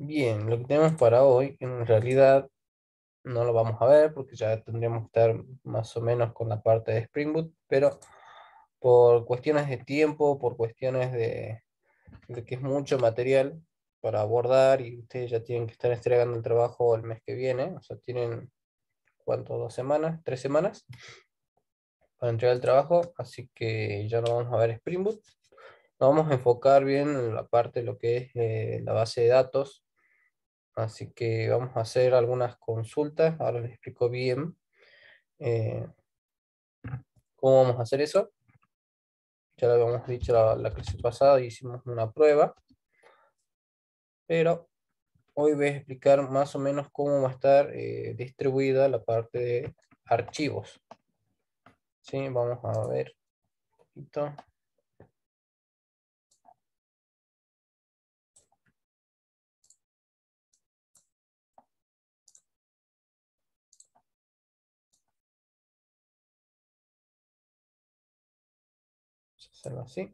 Bien, lo que tenemos para hoy, en realidad no lo vamos a ver porque ya tendríamos que estar más o menos con la parte de Spring Boot, pero por cuestiones de tiempo, por cuestiones de, de que es mucho material para abordar y ustedes ya tienen que estar entregando el trabajo el mes que viene, o sea, tienen, ¿cuánto? ¿Dos semanas? ¿Tres semanas? Para entregar el trabajo, así que ya no vamos a ver Spring Boot. Nos vamos a enfocar bien en la parte de lo que es eh, la base de datos, así que vamos a hacer algunas consultas, ahora les explico bien eh, cómo vamos a hacer eso. Ya lo habíamos dicho la, la clase pasada, hicimos una prueba pero hoy voy a explicar más o menos cómo va a estar eh, distribuida la parte de archivos. ¿Sí? Vamos a ver un poquito. Hacerlo así.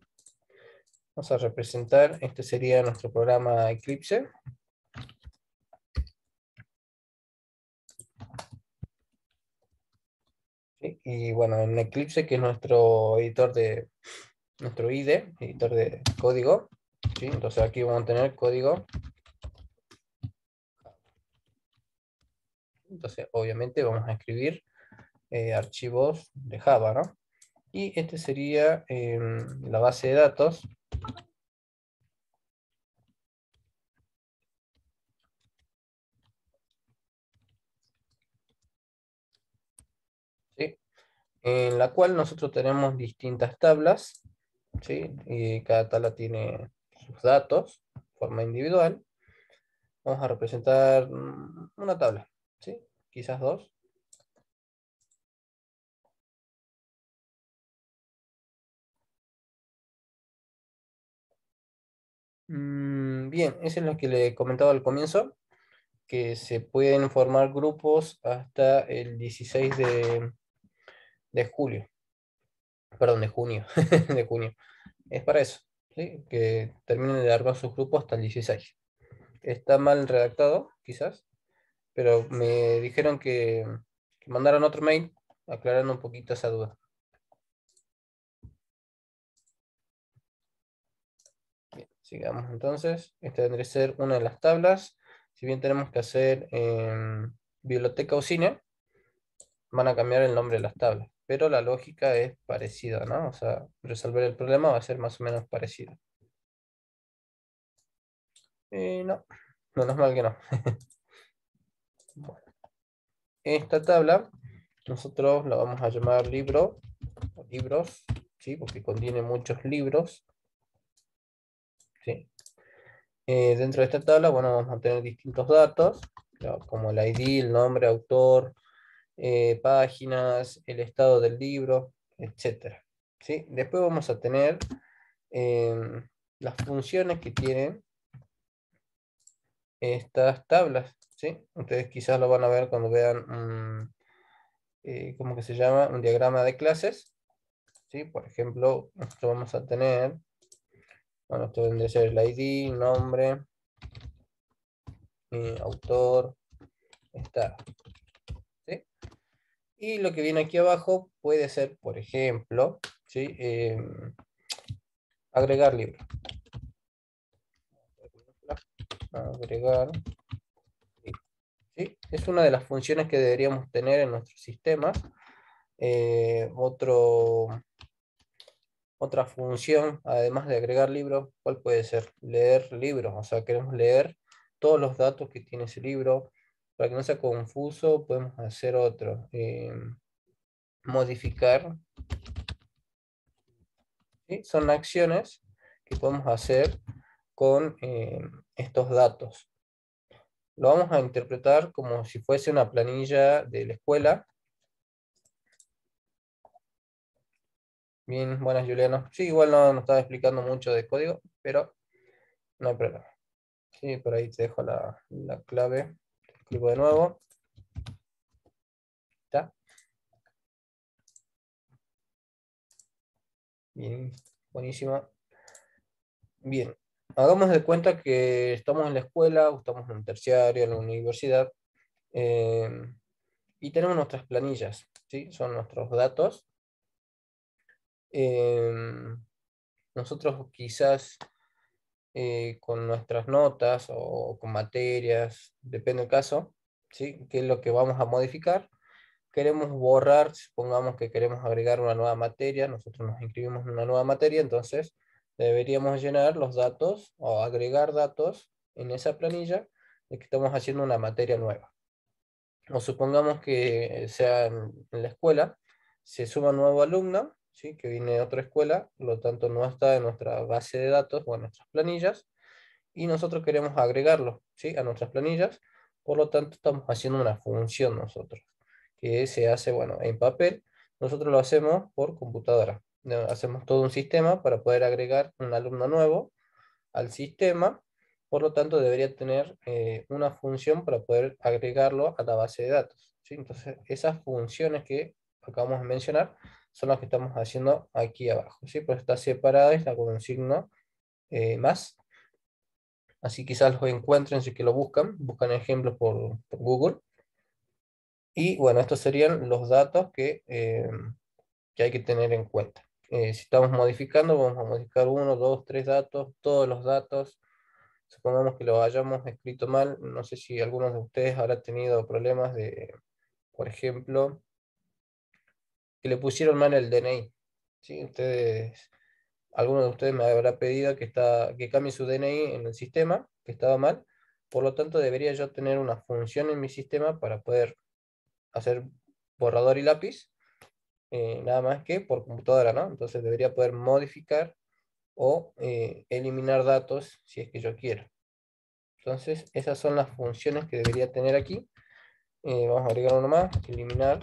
Vamos a representar, este sería nuestro programa Eclipse. Y bueno, en Eclipse, que es nuestro editor de, nuestro IDE, editor de código. Entonces aquí vamos a tener código. Entonces, obviamente vamos a escribir eh, archivos de Java, ¿no? Y este sería em, la base de datos en la cual nosotros tenemos distintas tablas, ¿sí? y cada tabla tiene sus datos, forma individual. Vamos a representar mm, una tabla, ¿sí? quizás dos. Mm, bien, eso es lo que le comentaba al comienzo, que se pueden formar grupos hasta el 16 de, de julio. Perdón, de junio. de junio. Es para eso, que terminen de armar sus grupos hasta el 16. Está mal redactado, quizás, pero me dijeron que, que mandaron otro mail aclarando un poquito esa duda. Sigamos entonces. Esta tendría que ser una de las tablas. Si bien tenemos que hacer en biblioteca o cine, van a cambiar el nombre de las tablas pero la lógica es parecida, ¿no? O sea, resolver el problema va a ser más o menos parecido. Eh, no, menos mal que no. Esta tabla nosotros la vamos a llamar libro, libros, ¿sí? Porque contiene muchos libros. Eh, dentro de esta tabla, bueno, vamos a tener distintos datos, como el ID, el nombre, autor, eh, páginas, el estado del libro, etc. ¿sí? Después vamos a tener em, las funciones que tienen estas tablas. ¿sí? Ustedes quizás lo van a ver cuando vean, eh, ¿cómo que se llama? Un diagrama de clases. ¿sí? Por ejemplo, nosotros vamos a tener, bueno, esto debe ser el ID, nombre, eh, autor, está. Y lo que viene aquí abajo puede ser, por ejemplo, ¿sí? Em, agregar libro. Agregar. ¿sí? Es una de las funciones que deberíamos tener en nuestro sistema. Eh, otro, otra función, además de agregar libros, ¿cuál puede ser? Leer libros. O sea, queremos leer todos los datos que tiene ese libro, para que no sea confuso, podemos hacer otro. Eh, modificar. Son acciones que podemos hacer con eh, estos datos. Lo vamos a interpretar como si fuese una planilla de la escuela. Bien, buenas Juliano. Sí, igual no, no estaba explicando mucho de código, pero no hay problema. Sí, por ahí te dejo la, la clave escribo de nuevo. ¿Está? Bien, buenísimo. Bien, hagamos de cuenta que estamos en la escuela, o estamos en un terciario, en la universidad, eh, y tenemos nuestras planillas, ¿sí? Son nuestros datos. Eh, nosotros quizás eh, con nuestras notas o con materias, depende del caso, ¿sí? ¿Qué es lo que vamos a modificar? Queremos borrar, supongamos que queremos agregar una nueva materia, nosotros nos inscribimos en una nueva materia, entonces deberíamos llenar los datos o agregar datos en esa planilla de que estamos haciendo una materia nueva. O supongamos que sea en, la escuela, se suma un nuevo alumno, ¿sí? que viene de otra escuela, por lo tanto no está en nuestra base de datos o en nuestras planillas, y nosotros queremos agregarlo ¿sí? a nuestras planillas, por lo tanto estamos haciendo una función nosotros, que se hace bueno, en papel, nosotros lo hacemos por computadora hacemos todo un sistema para poder agregar un alumno nuevo al sistema, por lo tanto debería tener eh, una función para poder agregarlo a la base de datos. ¿sí? Entonces, esas funciones que acabamos de mencionar son las que estamos haciendo aquí abajo. ¿sí? Pues está separada, está con un signo eh, más. Así quizás lo encuentren si que lo buscan, buscan ejemplos por, Google. Y bueno, estos serían los datos que, eh, que hay que tener en cuenta. Eh, si estamos modificando, vamos a modificar uno, dos, tres datos, todos los datos. Supongamos que lo hayamos escrito mal. No sé si algunos de ustedes habrá tenido problemas de, por ejemplo, que le pusieron mal el DNI. ¿sí? Ustedes, de ustedes me habrá pedido que, está, que cambie su DNI en el sistema, que estaba mal. Por lo tanto, debería yo tener una función en mi sistema para poder hacer borrador y lápiz eh, nada más que por computadora, ¿no? Entonces debería poder modificar o eh, eliminar datos si es que yo quiero. Entonces esas son las funciones que debería tener aquí. Eh, vamos a agregar uno más, eliminar.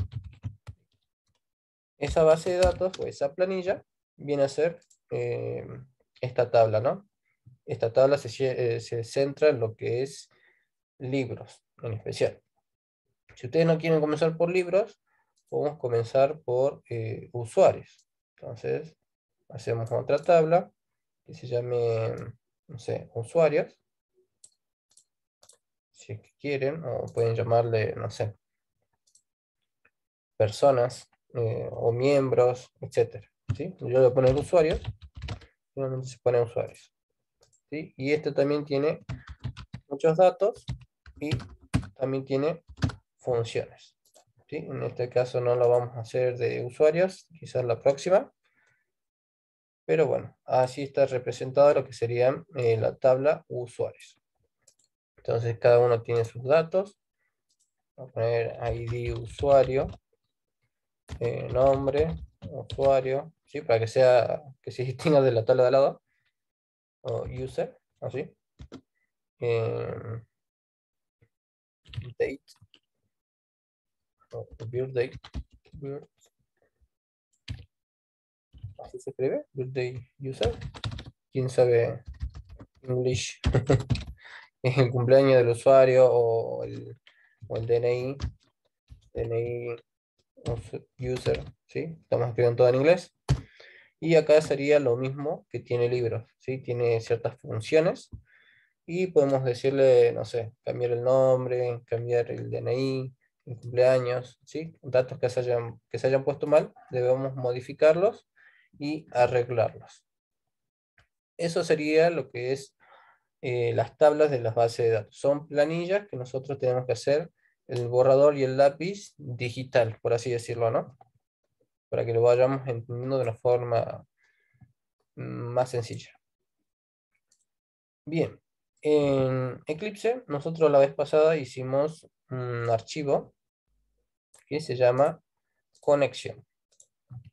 Esa base de datos o esa planilla viene a ser esta tabla, ¿no? Esta tabla se, se centra en lo que es libros en especial. Si ustedes no quieren comenzar por libros, podemos comenzar por eh, usuarios. Entonces, hacemos otra tabla que se llame, no sé, usuarios. Si es que quieren, o pueden llamarle, no sé, personas eh, o miembros, etc. ¿sí? Yo voy a poner usuarios, finalmente se pone usuarios. ¿sí? Y este también tiene muchos datos y también tiene funciones. En este caso no lo vamos a hacer de usuarios, quizás la próxima. Pero bueno, así está representado lo que sería eh, la tabla usuarios. Entonces cada uno tiene sus datos. Voy a poner ID usuario, eh, nombre, usuario, ¿sí? para que sea que se distinga de la tabla de al lado. O user, así. Eh, date, birthday, así se escribe, birthday user, quién sabe English, el cumpleaños del usuario o el, o el DNI, DNI user, ¿sí? Estamos escribiendo todo en inglés. Y acá sería lo mismo que tiene libros, ¿sí? Tiene ciertas funciones y podemos decirle, no sé, cambiar el nombre, cambiar el DNI, cumpleaños, ¿sí? datos que se, hayan, que se hayan puesto mal, debemos modificarlos y arreglarlos. Eso sería lo que es eh, las tablas de las bases de datos. Son planillas que nosotros tenemos que hacer el borrador y el lápiz digital, por así decirlo, ¿no? Para que lo vayamos entendiendo de una forma más sencilla. Bien, en Eclipse nosotros la vez pasada hicimos un archivo que se llama conexión.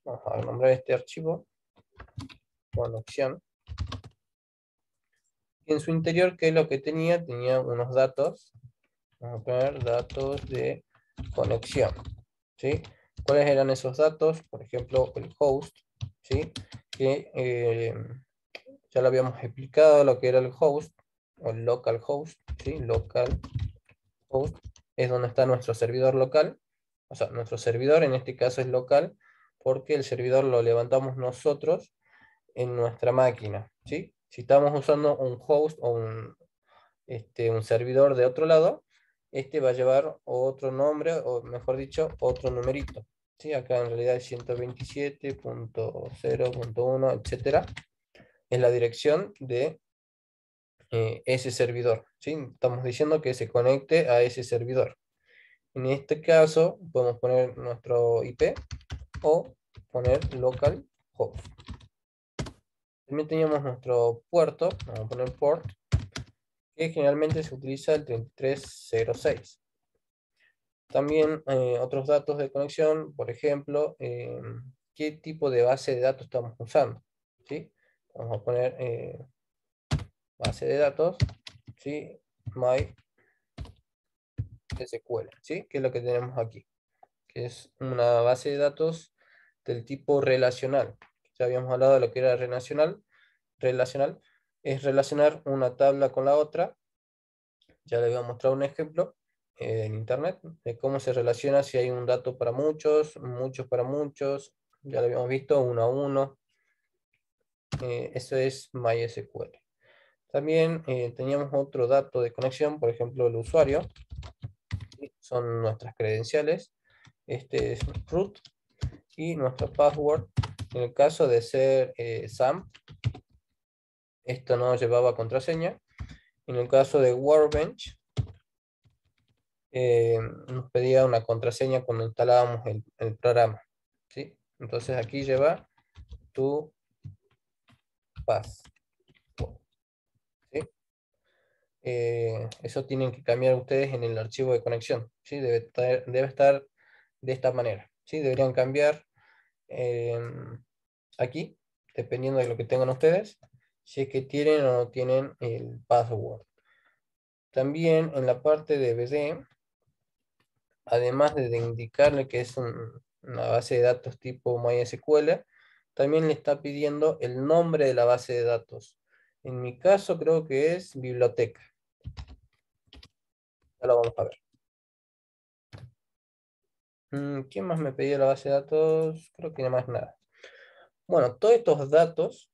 Vamos a nombrar este archivo conexión. En su interior, ¿qué es lo que tenía? Tenía unos datos. Vamos a poner datos de conexión. ¿sí? ¿Cuáles eran esos datos? Por ejemplo, el host. ¿sí? Que eh, ya lo habíamos explicado lo que era el host o el local host. ¿sí? Local host es donde está nuestro servidor local. O sea, nuestro servidor en este caso es local porque el servidor lo levantamos nosotros en nuestra máquina. ¿sí? Si estamos usando un host o un, este, un servidor de otro lado, este va a llevar otro nombre, o mejor dicho, otro numerito. ¿sí? Acá en realidad es 127.0.1, etcétera. Es la dirección de eh, ese servidor. ¿sí? Estamos diciendo que se conecte a ese servidor. En este caso, podemos poner nuestro IP o poner local host. También teníamos nuestro puerto, vamos a poner port, que generalmente se utiliza el 3306. También eh, otros datos de conexión, por ejemplo, eh, qué tipo de base de datos estamos usando. ¿sí? Vamos a poner eh, base de datos, ¿sí? my SQL, ¿sí? que es lo que tenemos aquí, que es una base de datos del tipo relacional. Ya habíamos hablado de lo que era relacional, relacional es relacionar una tabla con la otra. Ya le voy a mostrar un ejemplo eh, en internet de cómo se relaciona si hay un dato para muchos, muchos para muchos. Ya lo habíamos visto, uno a uno. Eh, eso es MySQL. También eh, teníamos otro dato de conexión, por ejemplo, el usuario. Son nuestras credenciales. Este es root y nuestro password. En el caso de ser SAM, esto no llevaba contraseña. En el caso de Workbench, eh, nos pedía una contraseña cuando instalábamos el, programa. ¿sí? Entonces aquí lleva tu pass. Eh, eso tienen que cambiar ustedes en el archivo de conexión. ¿sí? Debe, estar, debe estar de esta manera. ¿sí? Deberían cambiar eh, aquí, dependiendo de lo que tengan ustedes si es que tienen o no tienen el password. También en la parte de BD, además de indicarle que es una base de datos tipo MySQL, también le está pidiendo el nombre de la base de datos. En mi caso creo que es biblioteca. Ya lo vamos a ver. Mm, ¿Quién más me pedía la base de datos? Creo que no más nada. Bueno, todos estos datos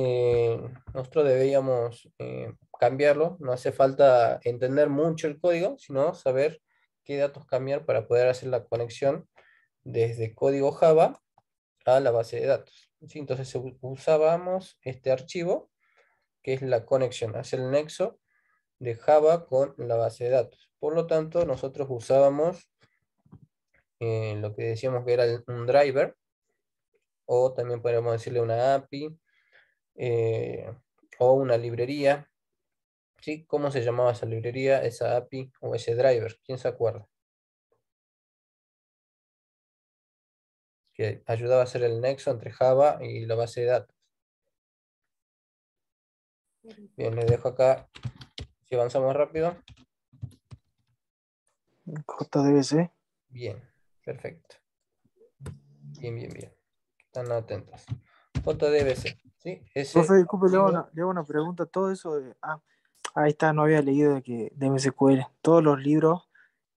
eh, nosotros deberíamos eh, cambiarlo. No hace falta entender mucho el código, sino saber qué datos cambiar para poder hacer la conexión desde código Java a la base de datos. Entonces usábamos este archivo, que es la conexión, hacer el nexo de Java con la base de datos. Por lo tanto, nosotros usábamos eh, lo que decíamos que era un driver, o también podríamos decirle una API, eh, o una librería. ¿sí? ¿Cómo se llamaba esa librería, esa API o ese driver? ¿Quién se acuerda? Que ayudaba a hacer el nexo entre Java y la base de datos. Bien, le dejo acá. Si avanzamos rápido. JDBC. Bien, perfecto. Bien, bien, bien. Están atentos. JDBC. Sí, Profe, disculpe, le hago, una, pregunta. Todo eso de. Ah, ahí está, no había leído de que de MSQL. Todos los libros,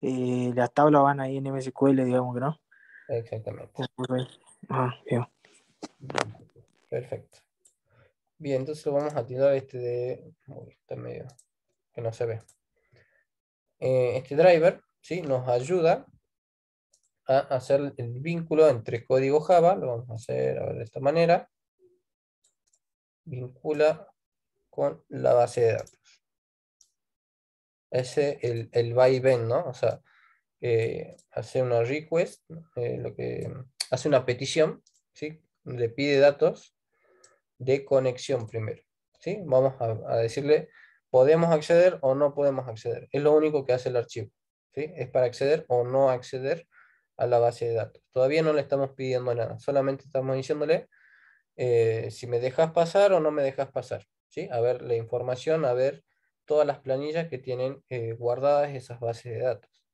eh, las tablas van ahí en MSQL, digamos que no. Exactamente. Ah, bien. Perfecto. Bien, entonces vamos a tirar este de. Uy, está medio. que no se ve. Eh, este driver, ¿sí? Nos ayuda a hacer el vínculo entre código Java. Lo vamos a hacer de esta manera vincula con la base de datos. Ese el, el va y ven, ¿no? O sea, eh, hace una request, eh, lo que hace una petición, ¿sí? Le pide datos de conexión primero, ¿sí? Vamos a, decirle, podemos acceder o no podemos acceder. Es lo único que hace el archivo, ¿sí? Es para acceder o no acceder a la base de datos. Todavía no le estamos pidiendo nada, solamente estamos diciéndole eh, si me dejas pasar o no me dejas pasar. ¿sí? A ver la información, a ver todas las planillas que tienen eh, guardadas esas bases de datos.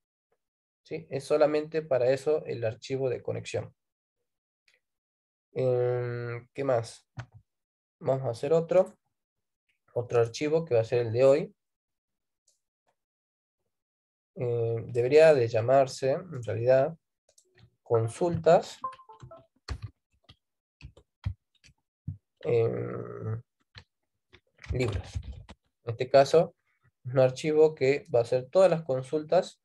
¿sí? Es solamente para eso el archivo de conexión. Em, ¿Qué más? Vamos a hacer otro. Otro archivo que va a ser el de hoy. Em, debería de llamarse, en realidad, consultas libros. En este caso, un archivo que va a hacer todas las consultas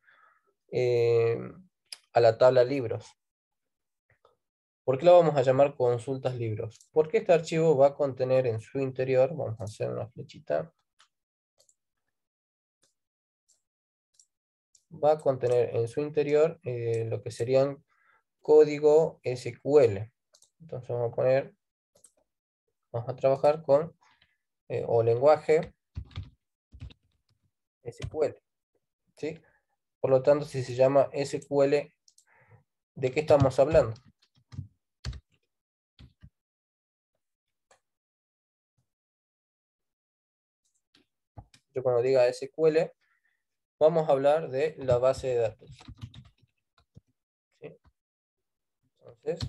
eh, a la tabla libros. ¿Por qué lo vamos a llamar consultas libros? Porque este archivo va a contener en su interior, vamos a hacer una flechita, va a contener en su interior eh, lo que serían código SQL. Entonces vamos a poner, vamos a trabajar con, eh, o lenguaje SQL. ¿sí? Por lo tanto, si se llama SQL, ¿de qué estamos hablando? Yo cuando diga SQL, vamos a hablar de la base de datos. Entonces,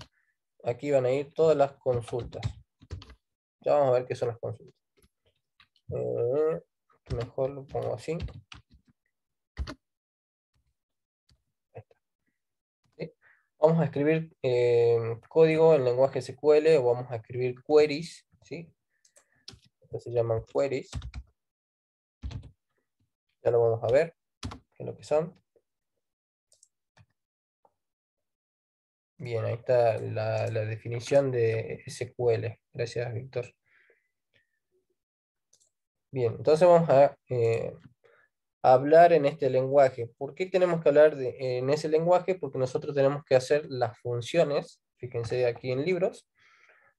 aquí van a ir todas las consultas. Ya vamos a ver qué son las consultas. Eh, mejor lo pongo así. Vamos a escribir eh, código en lenguaje SQL o vamos a escribir queries, ¿sí? se llaman queries. Ya lo vamos a ver, qué es lo que son. Bien, ahí está la, definición de SQL. Gracias, Víctor. Bien, entonces vamos a eh, hablar en este lenguaje. ¿Por qué tenemos que hablar en ese lenguaje? Porque nosotros tenemos que hacer las funciones, fíjense aquí en libros,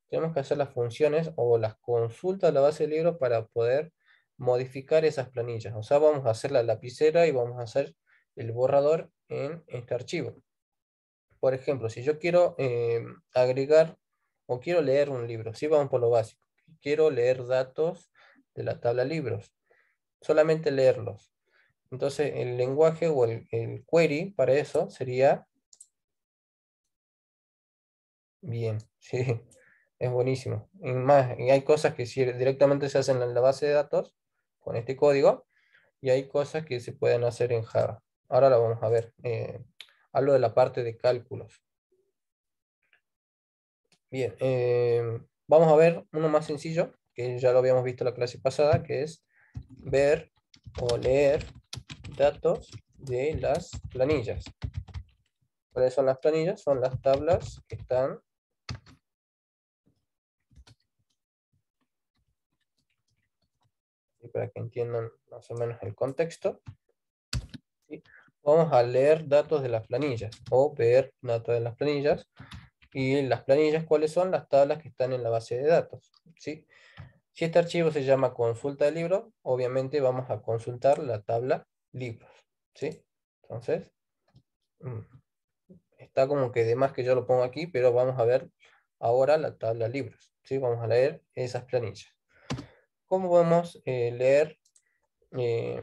tenemos que hacer las funciones o las consultas a la base de libros para poder modificar esas planillas. O sea, vamos a hacer la lapicera y vamos a hacer el borrador en este archivo. Por ejemplo, si yo quiero eh, agregar o quiero leer un libro, si vamos por lo básico, quiero leer datos de la tabla libros, solamente leerlos. Entonces el lenguaje o el, query para eso sería bien, sí, es buenísimo. Y más, hay cosas que directamente se hacen en la base de datos con este código y hay cosas que se pueden hacer en Java. Ahora lo vamos a ver. Eh, hablo de la parte de cálculos. Bien, eh, vamos a ver uno más sencillo, que ya lo habíamos visto en la clase pasada, que es ver o leer datos de las planillas. ¿Cuáles son las planillas? Son las tablas que están para que entiendan más o menos el contexto. Vamos a leer datos de las planillas o ver datos de las planillas. Y las planillas, ¿cuáles son? Las tablas que están en la base de datos. ¿sí? Si este archivo se llama consulta de libro, obviamente vamos a consultar la tabla libros. ¿sí? Entonces, mm, está como que de más que yo lo pongo aquí, pero vamos a ver ahora la tabla libros. ¿sí? Vamos a leer esas planillas. ¿Cómo podemos eh, leer eh,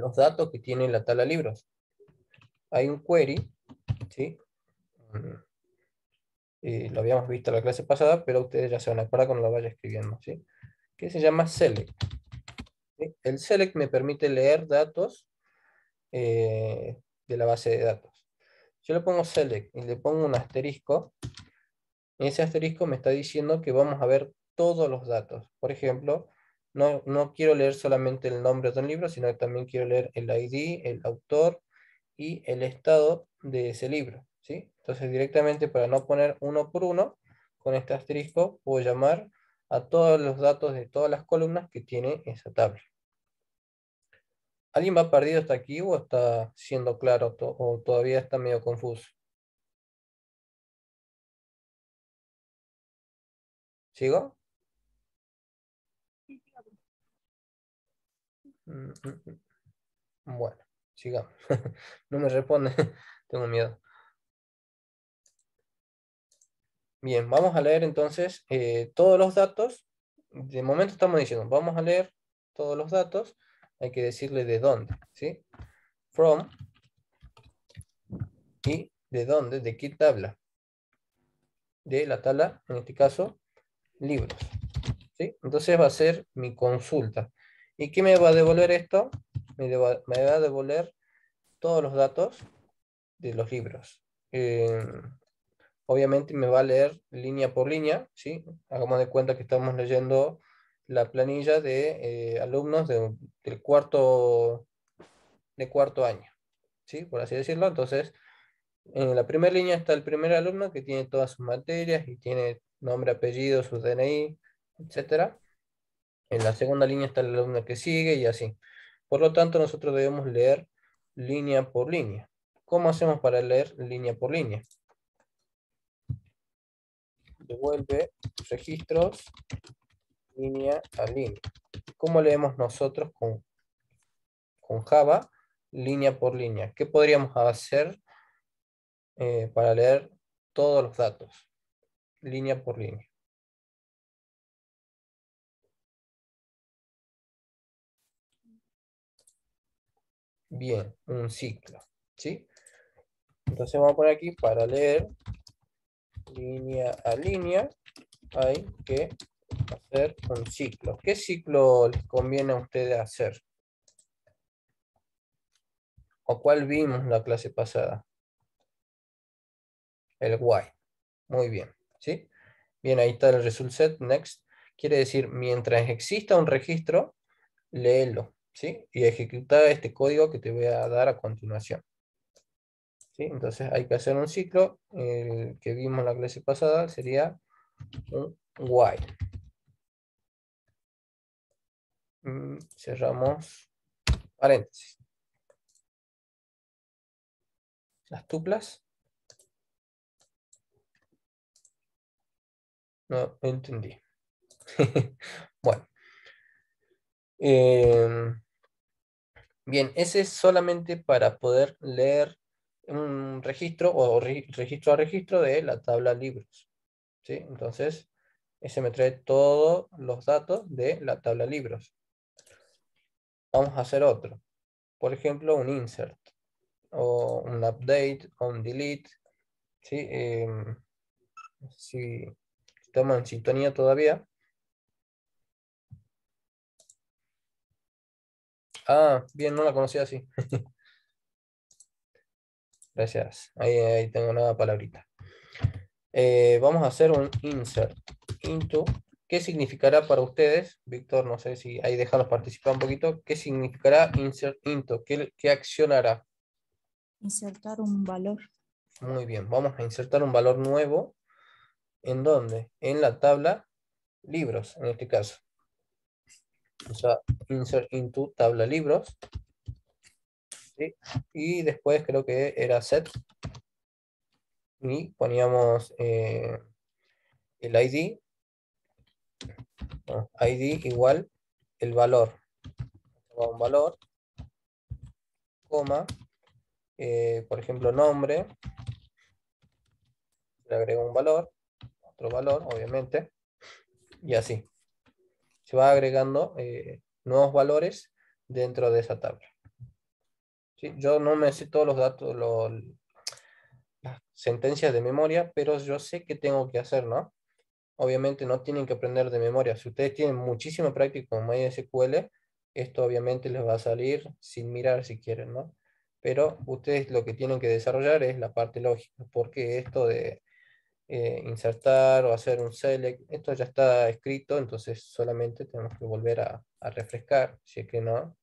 los datos que tiene la tabla libros? Hay un query, ¿sí? Mm, eh, lo habíamos visto en la clase pasada, pero ustedes ya se van a acordar cuando lo vaya escribiendo, ¿sí? Que se llama select. El select me permite leer datos de la base de datos. Yo le pongo select y le pongo un asterisco, ese asterisco me está diciendo que vamos a ver todos los datos. Por ejemplo, no, no quiero leer solamente el nombre de un libro, sino que también quiero leer el ID, el autor y el estado de ese libro. ¿sí? Entonces directamente para no poner uno por uno, con este asterisco puedo llamar a todos los datos de todas las columnas que tiene esa tabla. ¿Alguien va perdido hasta aquí o está siendo claro o todavía está medio confuso? ¿Sigo? Mm, mm, mm. Bueno, sigamos. no me responde, tengo miedo. Bien, vamos a leer entonces eh, todos los datos. De momento estamos diciendo, vamos a leer todos los datos. Hay que decirle de dónde, ¿sí? From y de dónde, de qué tabla. De la tabla, en este caso, libros. ¿sí? Entonces va a ser mi consulta. ¿Y qué me va a devolver esto? Me, va a devolver todos los datos de los libros. Eh, obviamente me va a leer línea por línea, ¿sí? Hagamos de cuenta que estamos leyendo la planilla de eh, alumnos de, del cuarto, de cuarto año, ¿sí? Por así decirlo. Entonces, en la primera línea está el primer alumno que tiene todas sus materias y tiene nombre, apellido, su DNI, etc. En la segunda línea está el alumno que sigue y así. Por lo tanto, nosotros debemos leer línea por línea. ¿Cómo hacemos para leer línea por línea? Devuelve registros línea a línea. ¿Cómo leemos nosotros con, con Java línea por línea? ¿Qué podríamos hacer eh, para leer todos los datos, línea por línea. Bien, un ciclo, ¿sí? Entonces vamos a poner aquí, para leer línea a línea, hay que hacer un ciclo. ¿Qué ciclo les conviene a ustedes hacer? ¿O cuál vimos la clase pasada? el while. Muy bien, ¿sí? Bien, ahí está el result set, next. Quiere decir, mientras exista un registro, léelo, ¿sí? Y ejecuta este código que te voy a dar a continuación. ¿Sí? Entonces hay que hacer un ciclo, el que vimos la clase pasada sería un while. Mm, cerramos paréntesis. Las tuplas No entendí. bueno. Em, bien, ese es solamente para poder leer un registro o registro a registro de la tabla libros. ¿sí? Entonces, ese me trae todos los datos de la tabla libros. Vamos a hacer otro. Por ejemplo, un insert o un update o un delete. ¿sí? Em, si Estamos en sintonía todavía. Ah, bien, no la conocía así. Gracias. Ahí, tengo una palabrita. Eh, vamos a hacer un insert into. ¿Qué significará para ustedes? Víctor, no sé si ahí déjanos participar un poquito. ¿Qué significará insert into? ¿Qué, qué acción hará? Insertar un valor. Muy bien, vamos a insertar un valor nuevo ¿En dónde? En la tabla libros, en este caso. O sea, insert into tabla libros. Y después creo que era set. Y poníamos eh, el ID. ID igual el valor. Un valor. Coma. Eh, por ejemplo, nombre. Le agrego un valor valor, obviamente, y así. Se va agregando eh, nuevos valores dentro de esa tabla. ¿Sí? Yo no me sé todos los datos, las sentencias de memoria, pero yo sé qué tengo que hacer, ¿no? Obviamente no tienen que aprender de memoria. Si ustedes tienen muchísima práctica con MySQL, esto obviamente les va a salir sin mirar si quieren, ¿no? Pero ustedes lo que tienen que desarrollar es la parte lógica, porque esto de eh, insertar o hacer un select. Esto ya está escrito, entonces solamente tenemos que volver a, refrescar, si es que no.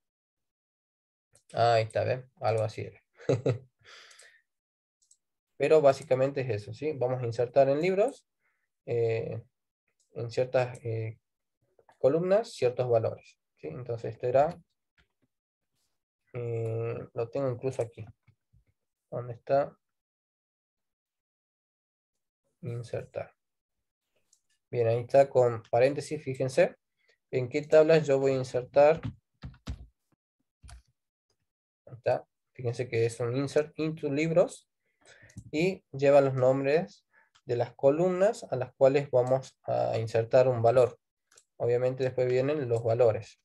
Ah, ahí está, ¿ven? Algo así Pero básicamente es eso, ¿sí? Vamos a insertar en libros, eh, en ciertas eh, columnas, ciertos valores. ¿sí? Entonces esto era, lo tengo incluso aquí. ¿Dónde está? Insertar. Bien, ahí está con paréntesis, fíjense. ¿En qué tablas yo voy a insertar? Está. Fíjense que es un insert into libros y lleva los nombres de las columnas a las cuales vamos a insertar un valor. Obviamente después vienen los valores.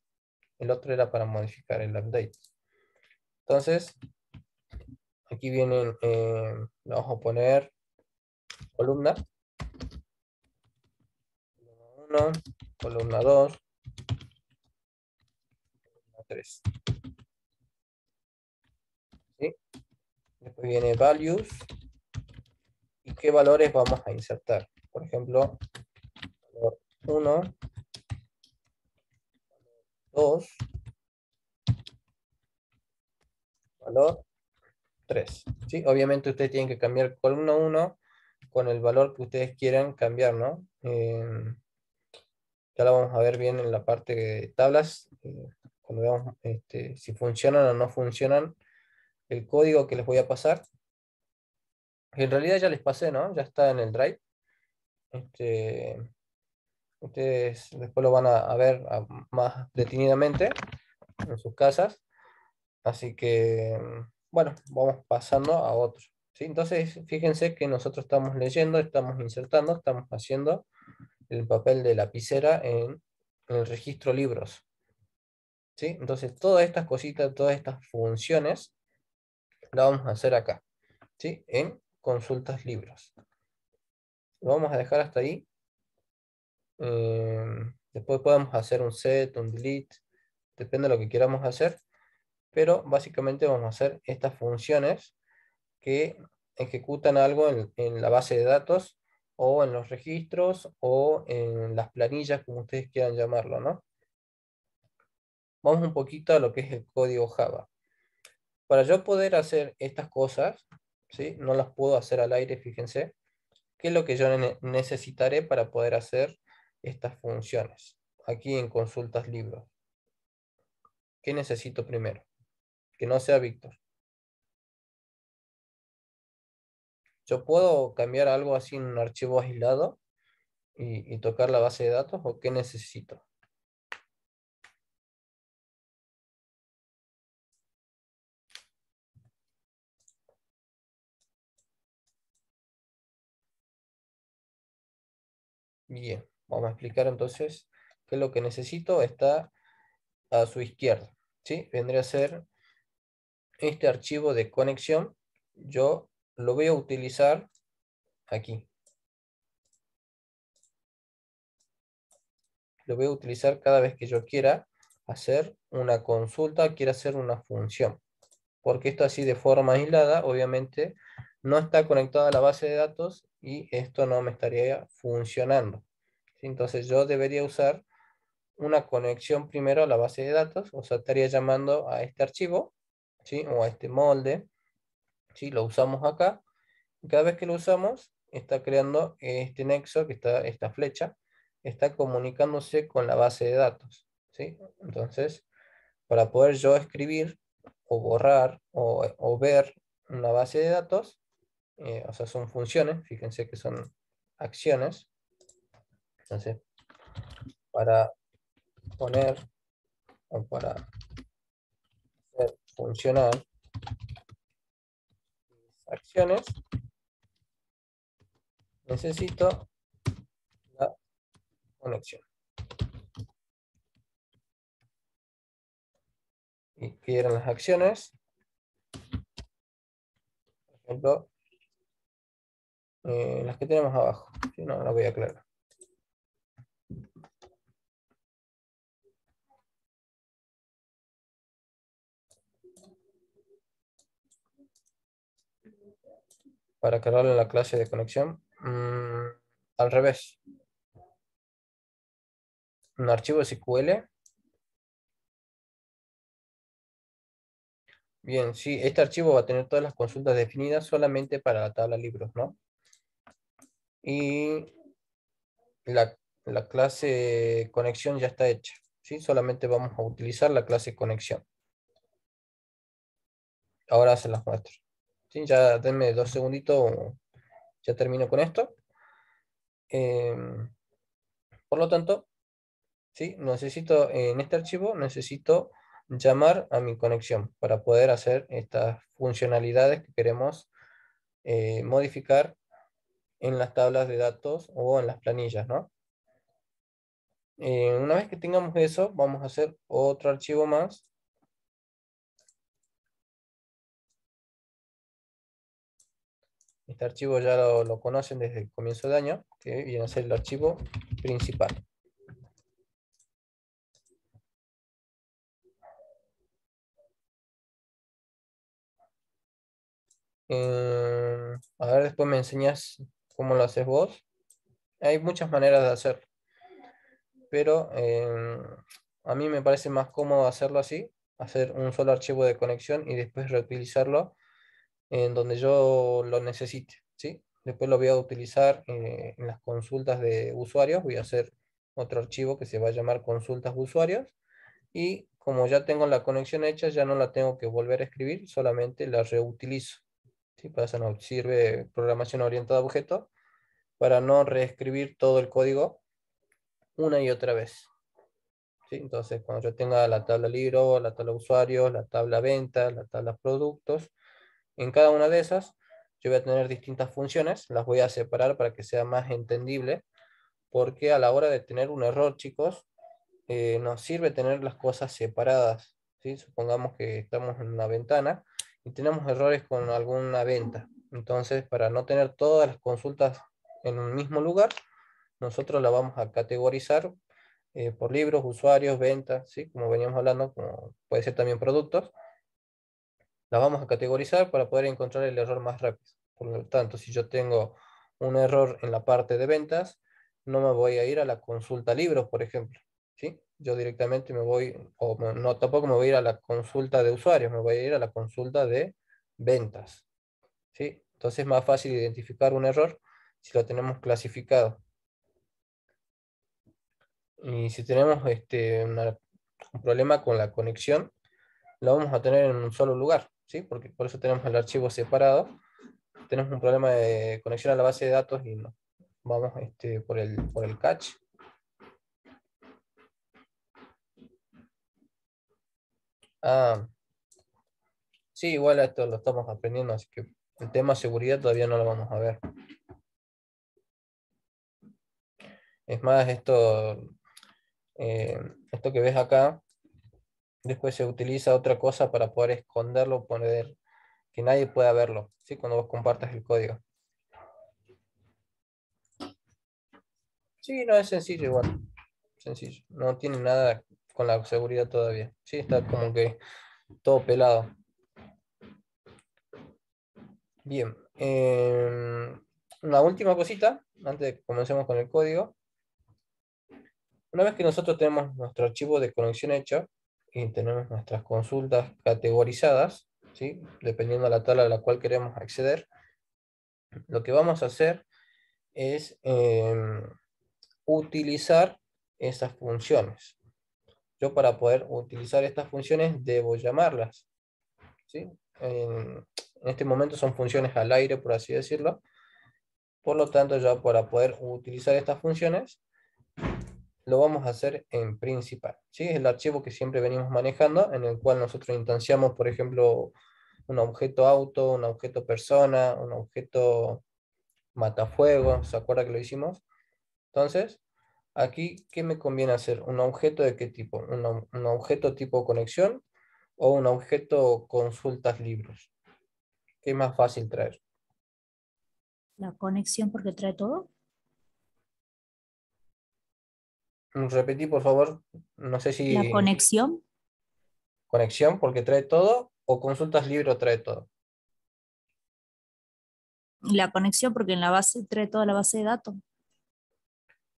El otro era para modificar el update. Entonces, aquí vienen, eh, vamos a poner columna. Columna 1, columna 2, columna 3. ¿Sí? Después viene values. ¿Y qué valores vamos a insertar? Por ejemplo, valor 1, 2, valor 3. ¿sí? Obviamente ustedes tienen que cambiar columna 1 con el valor que ustedes quieran cambiar, ¿no? Ya lo vamos a ver bien en la parte de tablas, eh, cuando veamos este, si funcionan o no funcionan el código que les voy a pasar. En realidad ya les pasé, ¿no? Ya está en el drive. Este, ustedes después lo van a, ver más detenidamente en sus casas. Así que, bueno, vamos pasando a otro. ¿Sí? Entonces, fíjense que nosotros estamos leyendo, estamos insertando, estamos haciendo el papel de lapicera en, el registro libros. ¿sí? Entonces, todas estas cositas, todas estas funciones, las vamos a hacer acá, ¿sí? En consultas libros. Lo vamos a dejar hasta ahí. Em, después podemos hacer un set, un delete, depende de lo que queramos hacer. Pero básicamente vamos a hacer estas funciones que ejecutan algo en, la base de datos o en los registros o en las planillas, como ustedes quieran llamarlo, ¿no? Vamos un poquito a lo que es el código Java. Para yo poder hacer estas cosas, ¿sí? no las puedo hacer al aire, fíjense, ¿qué es lo que yo necesitaré para poder hacer estas funciones? Aquí en consultas libros. ¿Qué necesito primero? Que no sea Víctor. ¿Yo puedo cambiar algo así en un archivo aislado y, tocar la base de datos o qué necesito? Bien, vamos a explicar entonces qué es lo que necesito. Está a su izquierda. ¿sí? Vendría a ser este archivo de conexión. Yo lo voy a utilizar aquí. Lo voy a utilizar cada vez que yo quiera hacer una consulta, quiera hacer una función. Porque esto así de forma aislada, obviamente, no está conectado a la base de datos y esto no me estaría funcionando. Entonces yo debería usar una conexión primero a la base de datos, o sea, estaría llamando a este archivo, ¿sí? o a este molde, ¿sí? lo usamos acá, cada vez que lo usamos, está creando este nexo, que está esta flecha, está comunicándose con la base de datos. ¿sí? Entonces, para poder yo escribir o borrar o, o ver una base de datos, eh, o sea, son funciones, fíjense que son acciones. Entonces, para poner o para hacer funcionar acciones, necesito la conexión. ¿Y qué eran las acciones? Por ejemplo, eh, las que tenemos abajo. Si no, las voy a aclarar. Para en la clase de conexión. Mm, al revés. Un archivo SQL. Bien, sí, este archivo va a tener todas las consultas definidas solamente para la tabla libros, ¿no? y la, clase conexión ya está hecha. ¿sí? Solamente vamos a utilizar la clase conexión. Ahora se las muestro. ¿Sí? Ya denme dos segunditos, ya termino con esto. Em, por lo tanto, ¿sí? necesito en este archivo, necesito llamar a mi conexión para poder hacer estas funcionalidades que queremos eh, modificar en las tablas de datos o en las planillas, ¿no? Eh, una vez que tengamos eso, vamos a hacer otro archivo más. Este archivo ya lo, conocen desde el comienzo de año, que viene a ser el archivo principal. Eh, a ver, después me enseñas ¿Cómo lo haces vos? Hay muchas maneras de hacerlo. Pero em, a mí me parece más cómodo hacerlo así, hacer un solo archivo de conexión y después reutilizarlo en donde yo lo necesite, ¿sí? Después lo voy a utilizar eh, en las consultas de usuarios, voy a hacer otro archivo que se va a llamar consultas usuarios y como ya tengo la conexión hecha, ya no la tengo que volver a escribir, solamente la reutilizo. ¿sí? Para eso nos sirve programación orientada a objetos, para no reescribir todo el código una y otra vez. ¿sí? Entonces, cuando yo tenga la tabla libro, la tabla usuarios, la tabla ventas, la tabla productos, en cada una de esas yo voy a tener distintas funciones, las voy a separar para que sea más entendible, porque a la hora de tener un error, chicos, eh, nos sirve tener las cosas separadas. ¿sí? Supongamos que estamos en una ventana y tenemos errores con alguna venta. Entonces, para no tener todas las consultas en un mismo lugar, nosotros la vamos a categorizar eh, por libros, usuarios, ventas, ¿sí? como veníamos hablando, como puede ser también productos. La vamos a categorizar para poder encontrar el error más rápido. Por lo tanto, si yo tengo un error en la parte de ventas, no me voy a ir a la consulta libros, por ejemplo. ¿sí? Yo directamente me voy, o no, tampoco me voy a ir a la consulta de usuarios, me voy a ir a la consulta de ventas. ¿sí? Entonces es más fácil identificar un error si lo tenemos clasificado. Y si tenemos este, un problema con la conexión, lo vamos a tener en un solo lugar, ¿sí? Porque por eso tenemos el archivo separado. Tenemos un problema de conexión a la base de datos y no. Vamos este, por, el, por el cache. Ah, sí, igual esto lo estamos aprendiendo, así que el tema seguridad todavía no lo vamos a ver. Es más, esto, eh, esto que ves acá, después se utiliza otra cosa para poder esconderlo, poner que nadie pueda verlo, ¿sí? cuando vos compartas el código. Sí, no es sencillo igual. Sencillo. No tiene nada con la seguridad todavía. Sí, está como que todo pelado. Bien. Eh, una última cosita, antes de que comencemos con el código. Una vez que nosotros tenemos nuestro archivo de conexión hecho y tenemos nuestras consultas categorizadas, ¿sí? dependiendo de la tabla a la cual queremos acceder, lo que vamos a hacer es em, utilizar esas funciones yo para poder utilizar estas funciones debo llamarlas. ¿sí? En, este momento son funciones al aire, por así decirlo. Por lo tanto, yo para poder utilizar estas funciones, lo vamos a hacer en principal. ¿sí? Es el archivo que siempre venimos manejando, en el cual nosotros instanciamos, por ejemplo, un objeto auto, un objeto persona, un objeto matafuego, ¿se acuerda que lo hicimos? Entonces, Aquí, ¿qué me conviene hacer? ¿Un objeto de qué tipo? ¿Un, objeto tipo conexión o un objeto consultas libros? ¿Qué es más fácil traer? La conexión porque trae todo. Repetí, por favor. No sé si... La conexión. Conexión porque trae todo o consultas libros trae todo. La conexión porque en la base trae toda la base de datos.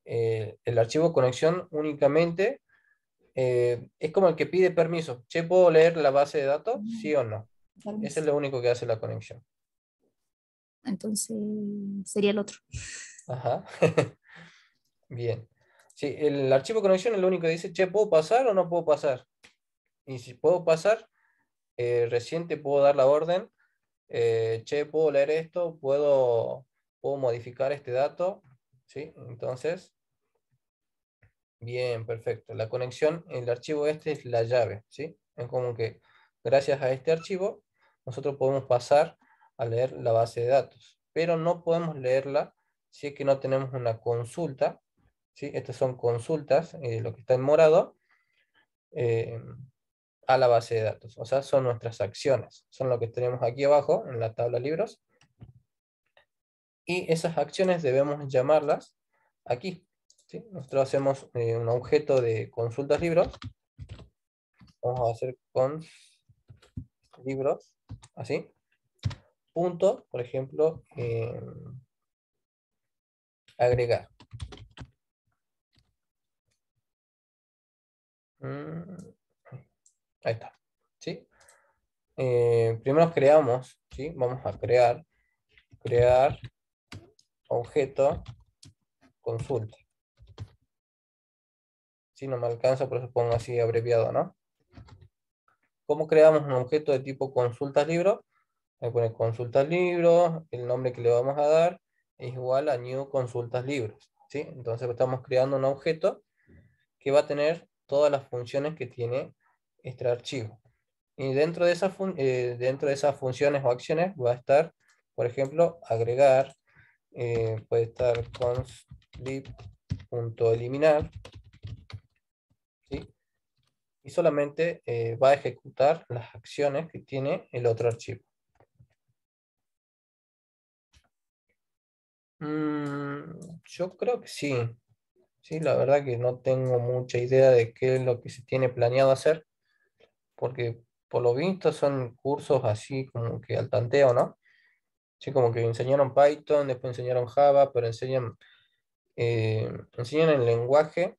Eh, el archivo conexión únicamente eh, es como el que pide permiso. Che, ¿puedo leer la base de datos? ¿Sí o no? Ese es lo único que hace la conexión. Entonces sería el otro. Ajá. Bien. El archivo conexión es lo único que dice, che, ¿puedo pasar o no puedo pasar? Y si puedo pasar, eh, recién te puedo dar la orden, che, ¿puedo leer esto? ¿Puedo, ¿Puedo modificar este dato? ¿Sí? Entonces, bien, perfecto. La conexión, el archivo este es la llave, ¿sí? Es como que gracias a este archivo nosotros podemos pasar a leer la base de datos, pero no podemos leerla si es que no tenemos una consulta, ¿sí? Estas son consultas, eh, lo que está en morado, eh, a la base de datos. O sea, son nuestras acciones. Son lo que tenemos aquí abajo en la tabla libros y esas acciones debemos llamarlas aquí. ¿sí? Nosotros hacemos eh, un objeto de consultas libros. Vamos a hacer con libros, así. Punto, por ejemplo, agregar. Ahí está. ¿Sí? Eh, primero creamos, ¿sí? Vamos a crear, crear objeto consulta. Si no me alcanza, por eso pongo así abreviado, ¿no? ¿Cómo creamos un objeto de tipo consulta libro? Voy a poner consultas libros, el nombre que le vamos a dar es igual a new consultas libros. ¿sí? Entonces estamos creando un objeto que va a tener todas las funciones que tiene este archivo. Y dentro de, esas eh, dentro de esas funciones o acciones va a estar, por ejemplo, agregar, eh, puede estar const.eliminar, ¿sí? y solamente eh, va a ejecutar las acciones que tiene el otro archivo. Mm, yo creo que sí. Sí, la verdad que no tengo mucha idea de qué es lo que se tiene planeado hacer, porque por lo visto son cursos así como que al tanteo, ¿no? Sí, como que enseñaron Python, después enseñaron Java, pero enseñan, eh, enseñan el lenguaje,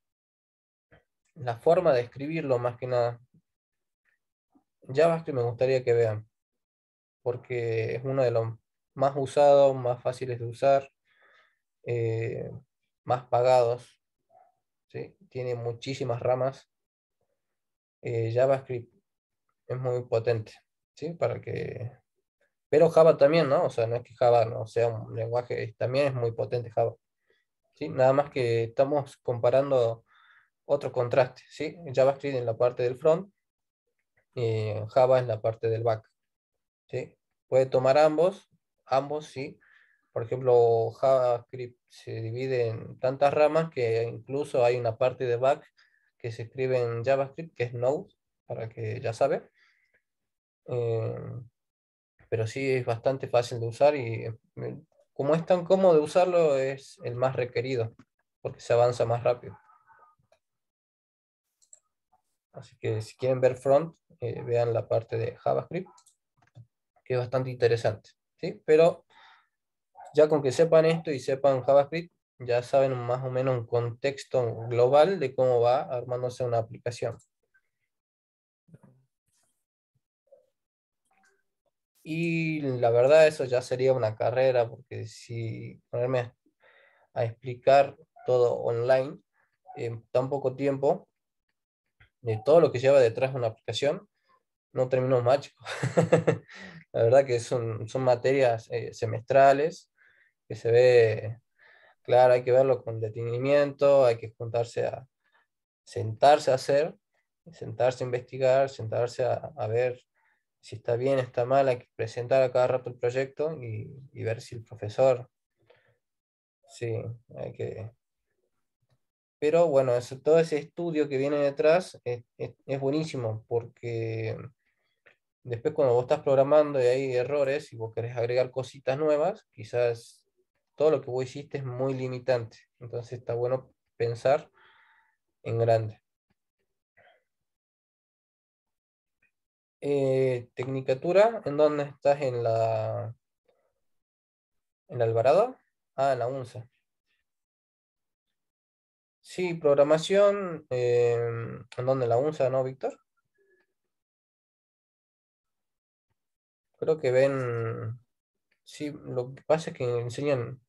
la forma de escribirlo más que nada. JavaScript me gustaría que vean, porque es uno de los más usados, más fáciles de usar. Eh, más pagados. ¿Sí? Tiene muchísimas ramas. Eh, JavaScript es muy potente, ¿sí? Para que... Pero Java también, ¿no? O sea, no es que Java no sea un lenguaje, también es muy potente Java. ¿sí? Nada más que estamos comparando otro contraste, ¿sí? JavaScript en la parte del front y Java en la parte del back, ¿sí? Puede tomar ambos, ambos, sí, por ejemplo, JavaScript se divide en tantas ramas que incluso hay una parte de back que se escribe en JavaScript, que es Node, para que ya sabe. Eh, pero sí es bastante fácil de usar y eh, como es tan cómodo de usarlo, es el más requerido, porque se avanza más rápido. Así que si quieren ver front, eh, vean la parte de JavaScript, que es bastante interesante. ¿sí? Pero ya con que sepan esto y sepan JavaScript, ya saben más o menos un contexto global de cómo va armándose una aplicación. Y la verdad eso ya sería una carrera, porque si ponerme a explicar todo online en tan poco tiempo, de todo lo que lleva detrás de una aplicación, no termino más. la verdad que son, son materias eh, semestrales que se ve, claro, hay que verlo con detenimiento, hay que juntarse a sentarse a hacer, sentarse a investigar, sentarse a, ver si está bien, está mal, hay que presentar a cada rato el proyecto y, ver si el profesor, sí, hay que... Pero bueno, eso, todo ese estudio que viene detrás es, es buenísimo porque después cuando vos estás programando y hay errores y vos querés agregar cositas nuevas, quizás todo lo que vos hiciste es muy limitante. Entonces está bueno pensar en grande. Eh, Tecnicatura, ¿en dónde estás? ¿En la en Alvarado? Ah, en la UNSA. Sí, programación, em, ¿en dónde? ¿En la UNSA, no, Víctor? Creo que ven, sí, lo que pasa es que enseñan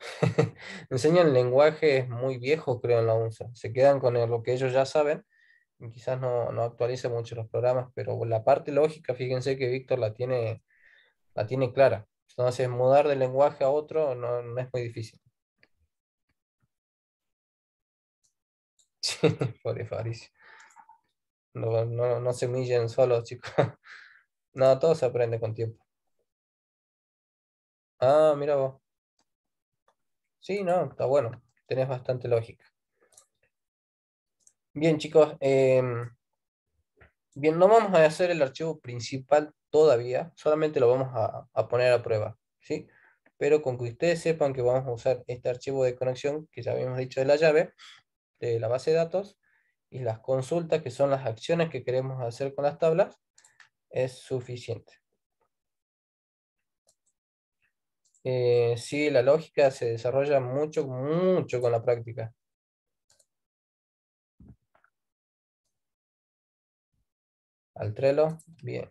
enseñan lenguajes muy viejos, creo, en la UNSA. Se quedan con lo que ellos ya saben y quizás no, no actualice mucho los programas, pero la parte lógica, fíjense que Víctor la tiene, la tiene clara. Entonces, mudar de lenguaje a otro no, es muy difícil. Pobre Faricio. No, no, no se humillen solos, chicos. No, todo se aprende con tiempo. Ah, mira vos. Sí, no, está bueno. Tenés bastante lógica. Bien, chicos. Em, bien, no vamos a hacer el archivo principal todavía. Solamente lo vamos a, poner a prueba. ¿sí? Pero con que ustedes sepan que vamos a usar este archivo de conexión que ya habíamos dicho de la llave, de la base de datos, y las consultas, que son las acciones que queremos hacer con las tablas, es suficiente. Eh, sí, la lógica se desarrolla mucho, mucho con la práctica. al Trello. Bien.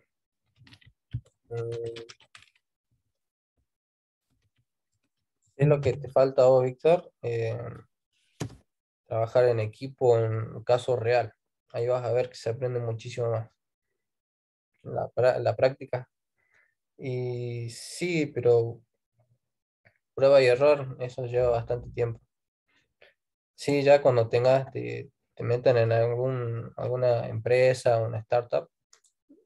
Mm. es lo que te falta a vos, Víctor? Eh, trabajar en equipo en caso real. Ahí vas a ver que se aprende muchísimo más. La, la práctica. Y sí, pero prueba y error, eso lleva bastante tiempo. Sí, ya cuando tengas, te, te metan en algún, alguna empresa, una startup,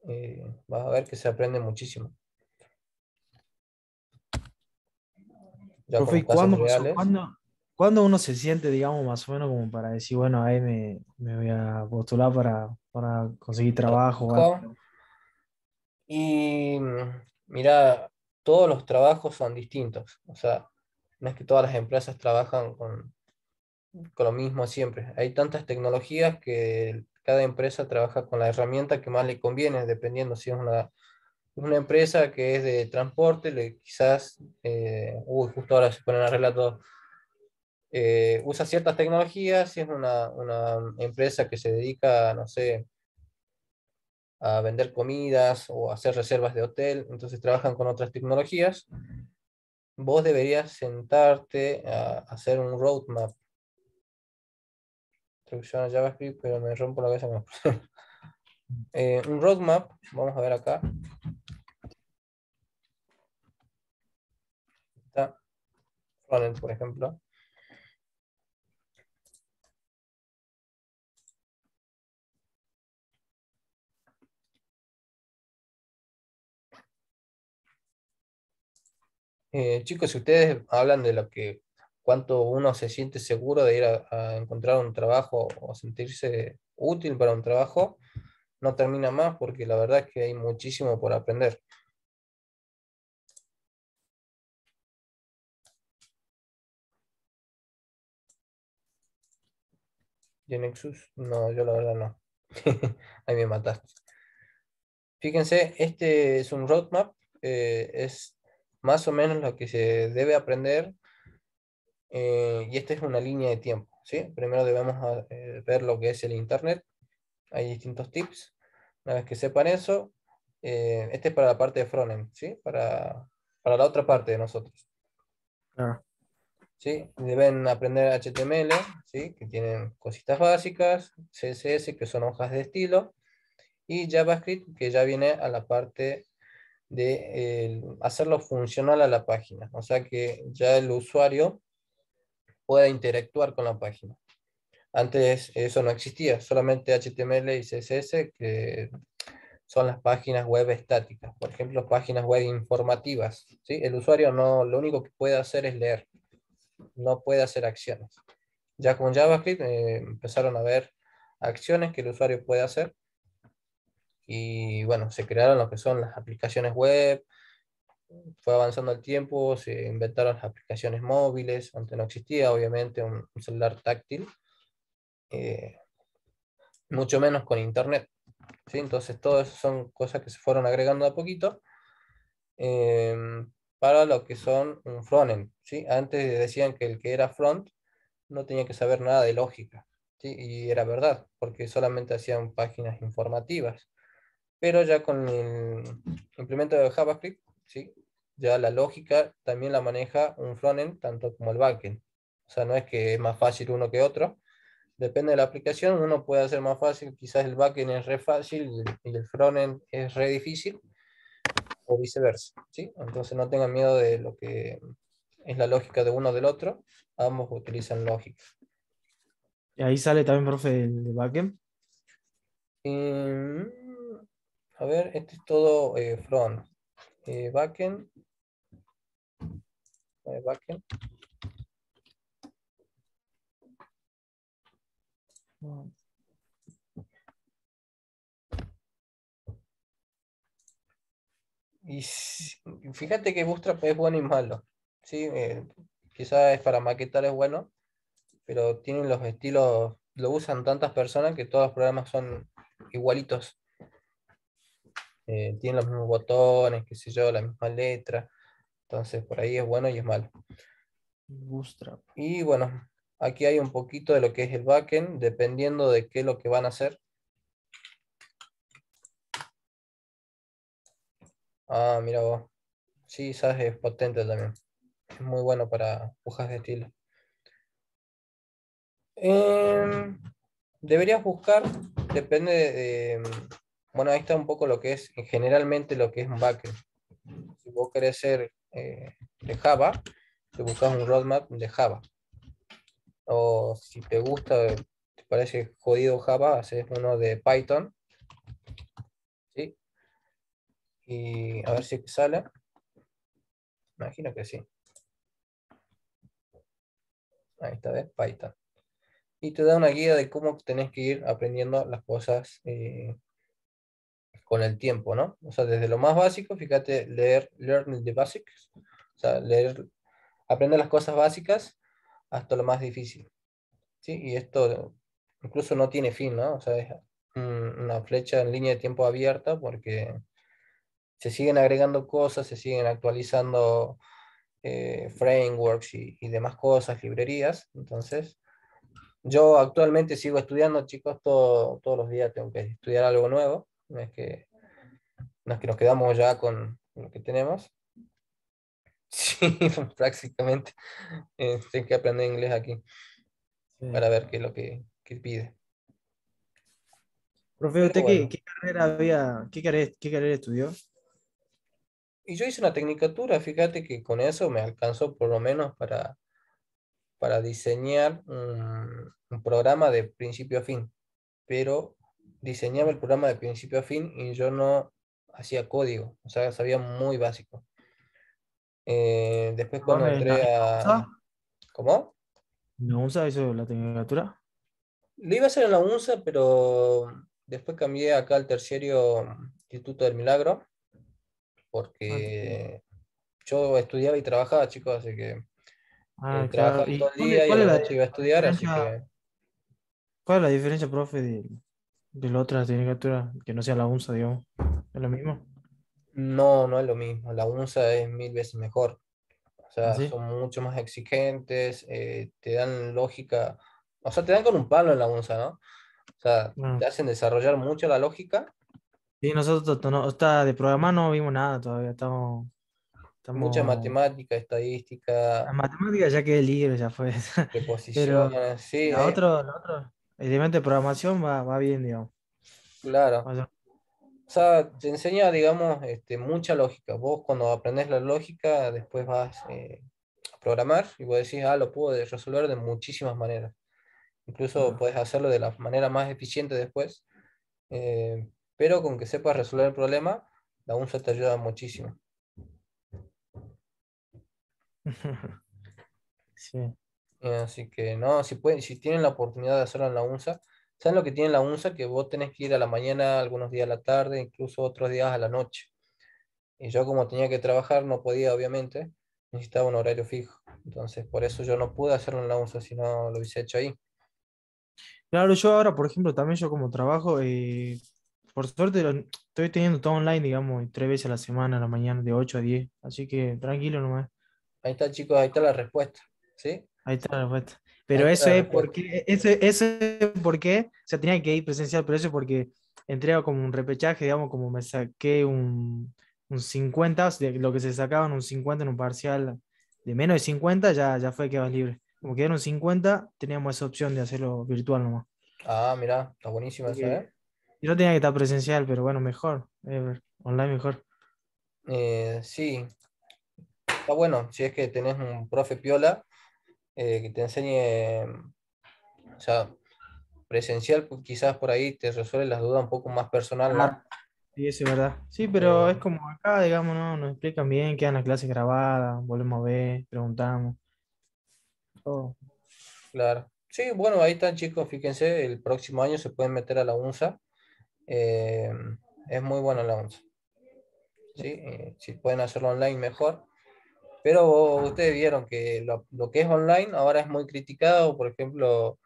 eh, vas a ver que se aprende muchísimo. ¿cuándo, uno se siente, digamos, más o menos como para decir, bueno, ahí me, voy a postular para, para conseguir trabajo? Y mira, todos los trabajos son distintos. O sea, no es que todas las empresas trabajan con, con lo mismo siempre. Hay tantas tecnologías que cada empresa trabaja con la herramienta que más le conviene, dependiendo si es una una empresa que es de transporte, le, quizás, eh, uy, justo ahora se ponen a relato, eh, usa ciertas tecnologías, si es una, una, empresa que se dedica, no sé, a vender comidas o hacer reservas de hotel, entonces trabajan con otras tecnologías, vos deberías sentarte a hacer un roadmap. Traducción a JavaScript, pero me rompo la cabeza. eh, un roadmap, vamos a ver acá. por ejemplo. Eh, chicos, si ustedes hablan de lo que cuánto uno se siente seguro de ir a, encontrar un trabajo o sentirse útil para un trabajo, no termina más porque la verdad es que hay muchísimo por aprender. Genexus, no, yo la verdad no. Ahí me mataste. Fíjense, este es un roadmap, eh, es más o menos lo que se debe aprender eh, y esta es una línea de tiempo. ¿sí? Primero debemos ah, eh, ver lo que es el Internet, hay distintos tips. Una vez que sepan eso, este es para la parte de frontend, ¿sí? para, para la otra parte de nosotros. Ah. ¿sí? Deben aprender HTML, ¿sí? Que tienen cositas básicas, CSS, que son hojas de estilo, y JavaScript, que ya viene a la parte de hacerlo funcional a la página. O sea que ya el usuario pueda interactuar con la página. Antes eso no existía, solamente HTML y CSS, que son las páginas web estáticas. Por ejemplo, páginas web informativas. ¿sí? El usuario no, lo único que puede hacer es leer no puede hacer acciones. Ya con JavaScript eh, empezaron a ver acciones que el usuario puede hacer. Y bueno, se crearon lo que son las aplicaciones web. Fue avanzando el tiempo, se inventaron las aplicaciones móviles. Antes no existía, obviamente, un, celular táctil. Eh, mucho menos con internet. ¿sí? Entonces, todo eso son cosas que se fueron agregando a poquito. Em, para lo que son un frontend. ¿sí? Antes decían que el que era front no tenía que saber nada de lógica. ¿sí? Y era verdad, porque solamente hacían páginas informativas. Pero ya con el implemento de JavaScript, ¿sí? ya la lógica también la maneja un frontend tanto como el backend. O sea, no es que es más fácil uno que otro. Depende de la aplicación, uno puede hacer más fácil, quizás el backend es re fácil y el frontend es re difícil o viceversa, ¿sí? Entonces no tengan miedo de lo que es la lógica de uno del otro, ambos utilizan lógica. ¿Y ahí sale también, profe, el backend? Em, a ver, este es todo eh, front. Eh, backend. Backend. Y fíjate que Bootstrap es bueno y malo. ¿sí? Eh, quizás para maquetar es bueno, pero tienen los estilos, lo usan tantas personas que todos los programas son igualitos. Eh, tienen los mismos botones, qué sé yo, la misma letra. Entonces por ahí es bueno y es malo. Bootstrap. Y bueno, aquí hay un poquito de lo que es el backend, dependiendo de qué es lo que van a hacer. Ah, mira vos. Sí, SAS es potente también. Es muy bueno para hojas de estilo. Em, deberías buscar, depende de, bueno, ahí está un poco lo que es, generalmente lo que es un backend. Si vos querés ser eh, de Java, te buscas un roadmap de Java. O si te gusta, te parece jodido Java, haces uno de Python. ¿Sí? Y a ver si sale. Imagino que sí. Ahí está, ¿ves? Python. Y te da una guía de cómo tenés que ir aprendiendo las cosas eh, con el tiempo, ¿no? O sea, desde lo más básico, fíjate, leer Learn the Basics, o sea, leer, aprender las cosas básicas hasta lo más difícil. ¿sí? Y esto incluso no tiene fin, ¿no? O sea, es una flecha en línea de tiempo abierta porque se siguen agregando cosas, se siguen actualizando eh, frameworks y, demás cosas, librerías. Entonces, yo actualmente sigo estudiando, chicos, todo, todos los días tengo que estudiar algo nuevo. No es que, no que nos quedamos ya con lo que tenemos. Sí, prácticamente. Eh, tengo que aprender inglés aquí para ver qué es lo que, pide. Profe, ¿usted qué, carrera había, qué carrera, qué carrera estudió? Y yo hice una tecnicatura, fíjate que con eso me alcanzó por lo menos para, para diseñar un, programa de principio a fin. Pero diseñaba el programa de principio a fin y yo no hacía código, o sea, sabía muy básico. Eh, después cuando entré a... ¿Cómo? ¿No usa eso la tecnicatura? Lo iba a hacer en la UNSA, pero después cambié acá al terciario Instituto del Milagro porque yo estudiaba y trabajaba, chicos, así que ah, eh, trabajaba todo el día y a la noche iba a estudiar, así que... ¿Cuál es la diferencia, profe, de, de la otra tecnicatura que no sea la UNSA, digamos? ¿Es lo mismo? No, no es lo mismo. La UNSA es mil veces mejor. O sea, ¿Ah, son mucho más exigentes, eh, te dan lógica, o sea, te dan con un palo en la UNSA, ¿no? O sea, ah. te hacen desarrollar mucho la lógica Sí, nosotros no, está de programar no vimos nada todavía, estamos... Mucha matemática, estadística. La matemática ya quedé libre, ya fue. Pero sí. La, eh. otro, la otro elemento de programación va, va bien, digamos. Claro. O sea, te enseña, digamos, este, mucha lógica. Vos cuando aprendes la lógica, después vas eh, a programar y vos decís, ah, lo puedo resolver de muchísimas maneras. Incluso puedes hacerlo de la manera más eficiente después. Eh, pero con que sepas resolver el problema, la UNSA te ayuda muchísimo. Sí. Así que no, si pueden, si tienen la oportunidad de hacerlo en la UNSA, ¿saben lo que tiene la UNSA? Que vos tenés que ir a la mañana, algunos días a la tarde, incluso otros días a la noche. Y yo como tenía que trabajar, no podía, obviamente, necesitaba un horario fijo. Entonces, por eso yo no pude hacerlo en la UNSA, si no lo hubiese hecho ahí. Claro, yo ahora, por ejemplo, también yo como trabajo, eh, por suerte estoy teniendo todo online, digamos, tres veces a la semana, a la mañana, de 8 a 10. Así que tranquilo nomás. Ahí está, chicos, ahí está la respuesta. ¿Sí? Ahí está la respuesta. Pero eso es, porque, eso, eso es porque, o sea, tenía que ir presencial, pero eso es porque entré como un repechaje, digamos, como me saqué un, un 50, lo que se sacaban un 50 en un parcial de menos de 50, ya, ya fue que vas libre. Como quedaron 50, teníamos esa opción de hacerlo virtual nomás. Ah, mira, está buenísima esa, ¿eh? Yo no tenía que estar presencial, pero bueno, mejor. online mejor. Eh, sí. Está bueno, si es que tenés un profe piola eh, que te enseñe, o sea, presencial, pues, quizás por ahí te resuelve las dudas un poco más personal, ¿no? Sí, eso es verdad. Sí, pero eh. es como acá, digamos, ¿no? Nos explican bien, quedan las clases grabadas, volvemos a ver, preguntamos. Claro. Sí, bueno, ahí están chicos, fíjense, el próximo año se pueden meter a la UNSA eh, es muy bueno la once. ¿sí? Si pueden hacerlo online, mejor. Pero ustedes vieron que lo, lo, que es online ahora es muy criticado. Por ejemplo,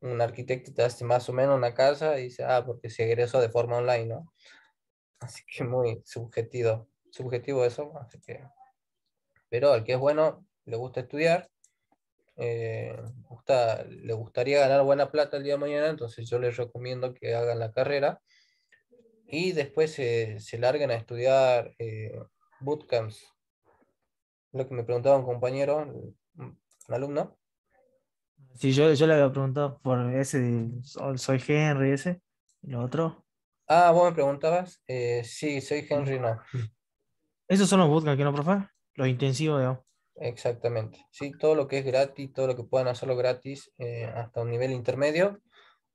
un arquitecto te hace más o menos una casa y dice, ah, porque se egresó de forma online, ¿no? Así que muy subjetivo, subjetivo eso. Así que... Pero al que es bueno, le gusta estudiar, eh, gusta, le gustaría ganar buena plata el día de mañana, entonces yo les recomiendo que hagan la carrera y después se, se largan a estudiar eh, bootcamps. Lo que me preguntaba un compañero, un alumno. Sí, yo, yo le había preguntado por ese Soy Henry, ese, y lo otro. Ah, vos me preguntabas. Eh, sí, soy Henry, no. ¿Esos son los bootcamps que no, profe? Los intensivos, digamos. Exactamente. Sí, todo lo que es gratis, todo lo que puedan hacerlo gratis eh, hasta un nivel intermedio.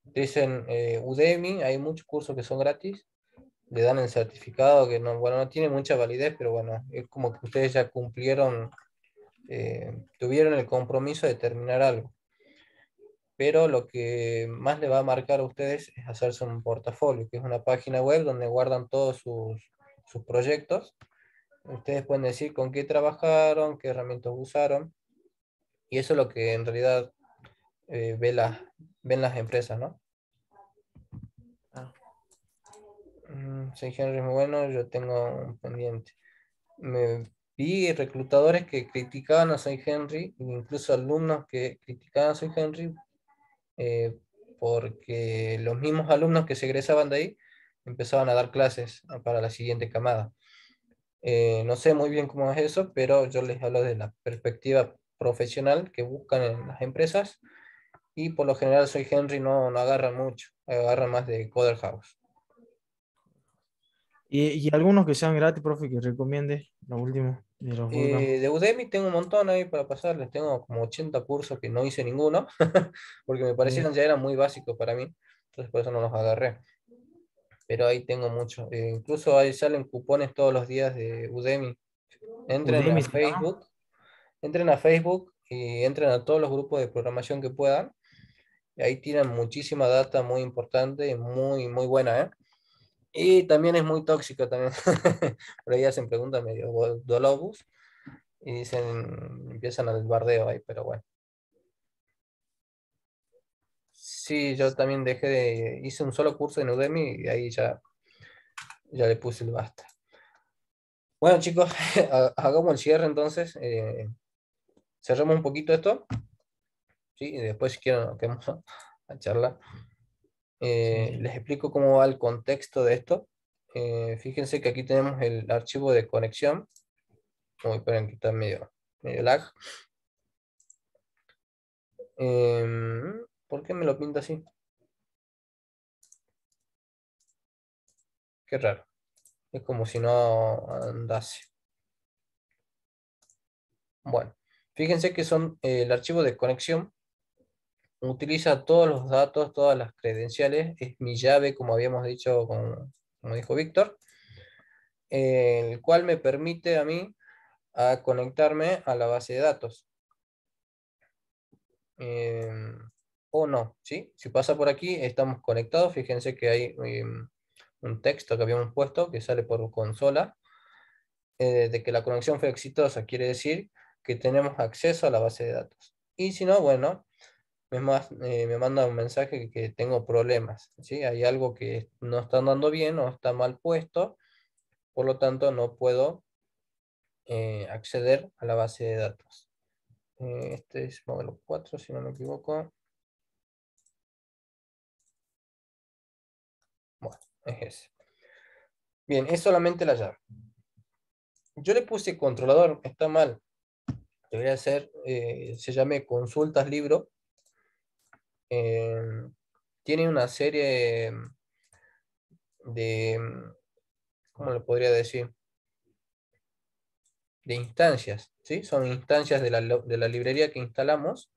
Dicen eh, Udemy, hay muchos cursos que son gratis le dan el certificado que no, bueno, no tiene mucha validez, pero bueno, es como que ustedes ya cumplieron, eh, tuvieron el compromiso de terminar algo. Pero lo que más le va a marcar a ustedes es hacerse un portafolio, que es una página web donde guardan todos sus, sus proyectos. Ustedes pueden decir con qué trabajaron, qué herramientas usaron. Y eso es lo que en realidad eh, ve ven las empresas, ¿no? Soy Henry muy bueno, yo tengo un pendiente. Me vi reclutadores que criticaban a Soy Henry, incluso alumnos que criticaban a Soy Henry, eh, porque los mismos alumnos que se egresaban de ahí empezaban a dar clases para la siguiente camada. Eh, no sé muy bien cómo es eso, pero yo les hablo de la perspectiva profesional que buscan en las empresas y por lo general Soy Henry no, no agarra mucho, agarra más de Coder House. ¿Y, algunos que sean gratis, profe, que recomiende, lo último? De, los eh, de Udemy tengo un montón ahí para pasarles, tengo como 80 cursos que no hice ninguno, porque me parecieron ya eran muy básicos para mí, entonces por eso no los agarré. Pero ahí tengo mucho. Eh, incluso ahí salen cupones todos los días de Udemy. Entren a Facebook, entren a Facebook y entren a todos los grupos de programación que puedan. Y ahí tiran muchísima data muy importante y muy, muy buena, ¿eh? Y también es muy tóxico también. Por ahí hacen preguntas medio dolobus y dicen, empiezan al bardeo ahí, pero bueno. Sí, yo también dejé de, hice un solo curso en Udemy y ahí ya, ya le puse el basta. Bueno chicos, hagamos el cierre entonces. Eh, cerramos un poquito esto. ¿sí? Y después si quieren nos a charlar. Eh, les explico cómo va el contexto de esto. Eh, fíjense que aquí tenemos el archivo de conexión. Uy, esperen que está medio, medio lag. Em, ¿Por qué me lo pinta así? Qué raro. Es como si no andase. Bueno, fíjense que son eh, el archivo de conexión utiliza todos los datos, todas las credenciales, es mi llave, como habíamos dicho, como, dijo Víctor, el cual me permite a mí a conectarme a la base de datos. Em, o no. Si pasa por aquí, estamos conectados. Fíjense que hay em, un texto que habíamos puesto que sale por consola eh, de que la conexión fue exitosa. Quiere decir que tenemos acceso a la base de datos. Y si no, bueno, me, eh, me manda un mensaje que tengo problemas, ¿sí? Hay algo que no está andando bien o está mal puesto, por lo tanto no puedo eh, acceder a la base de datos. Eh, este es modelo 4, si no me equivoco. Bueno, es ese. Bien, es solamente la llave. Yo le puse controlador, está mal. Debería ser, se llame consultas libro Em, tiene una serie de, ¿cómo le podría decir? De instancias, ¿sí? Son instancias de la, librería que instalamos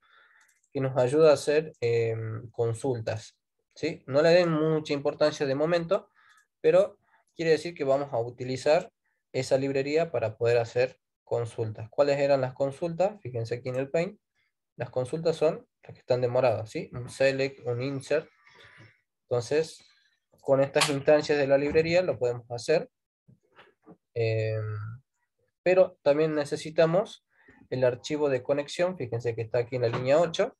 que nos ayuda a hacer em, consultas, ¿sí? No le den mucha importancia de momento, pero quiere decir que vamos a utilizar esa librería para poder hacer consultas. ¿Cuáles eran las consultas? Fíjense aquí en el Paint. Las consultas son las que están demoradas, ¿sí? Un select, un insert. Entonces, con estas instancias de la librería lo podemos hacer. Em, pero también necesitamos el archivo de conexión. Fíjense que está aquí en la línea 8.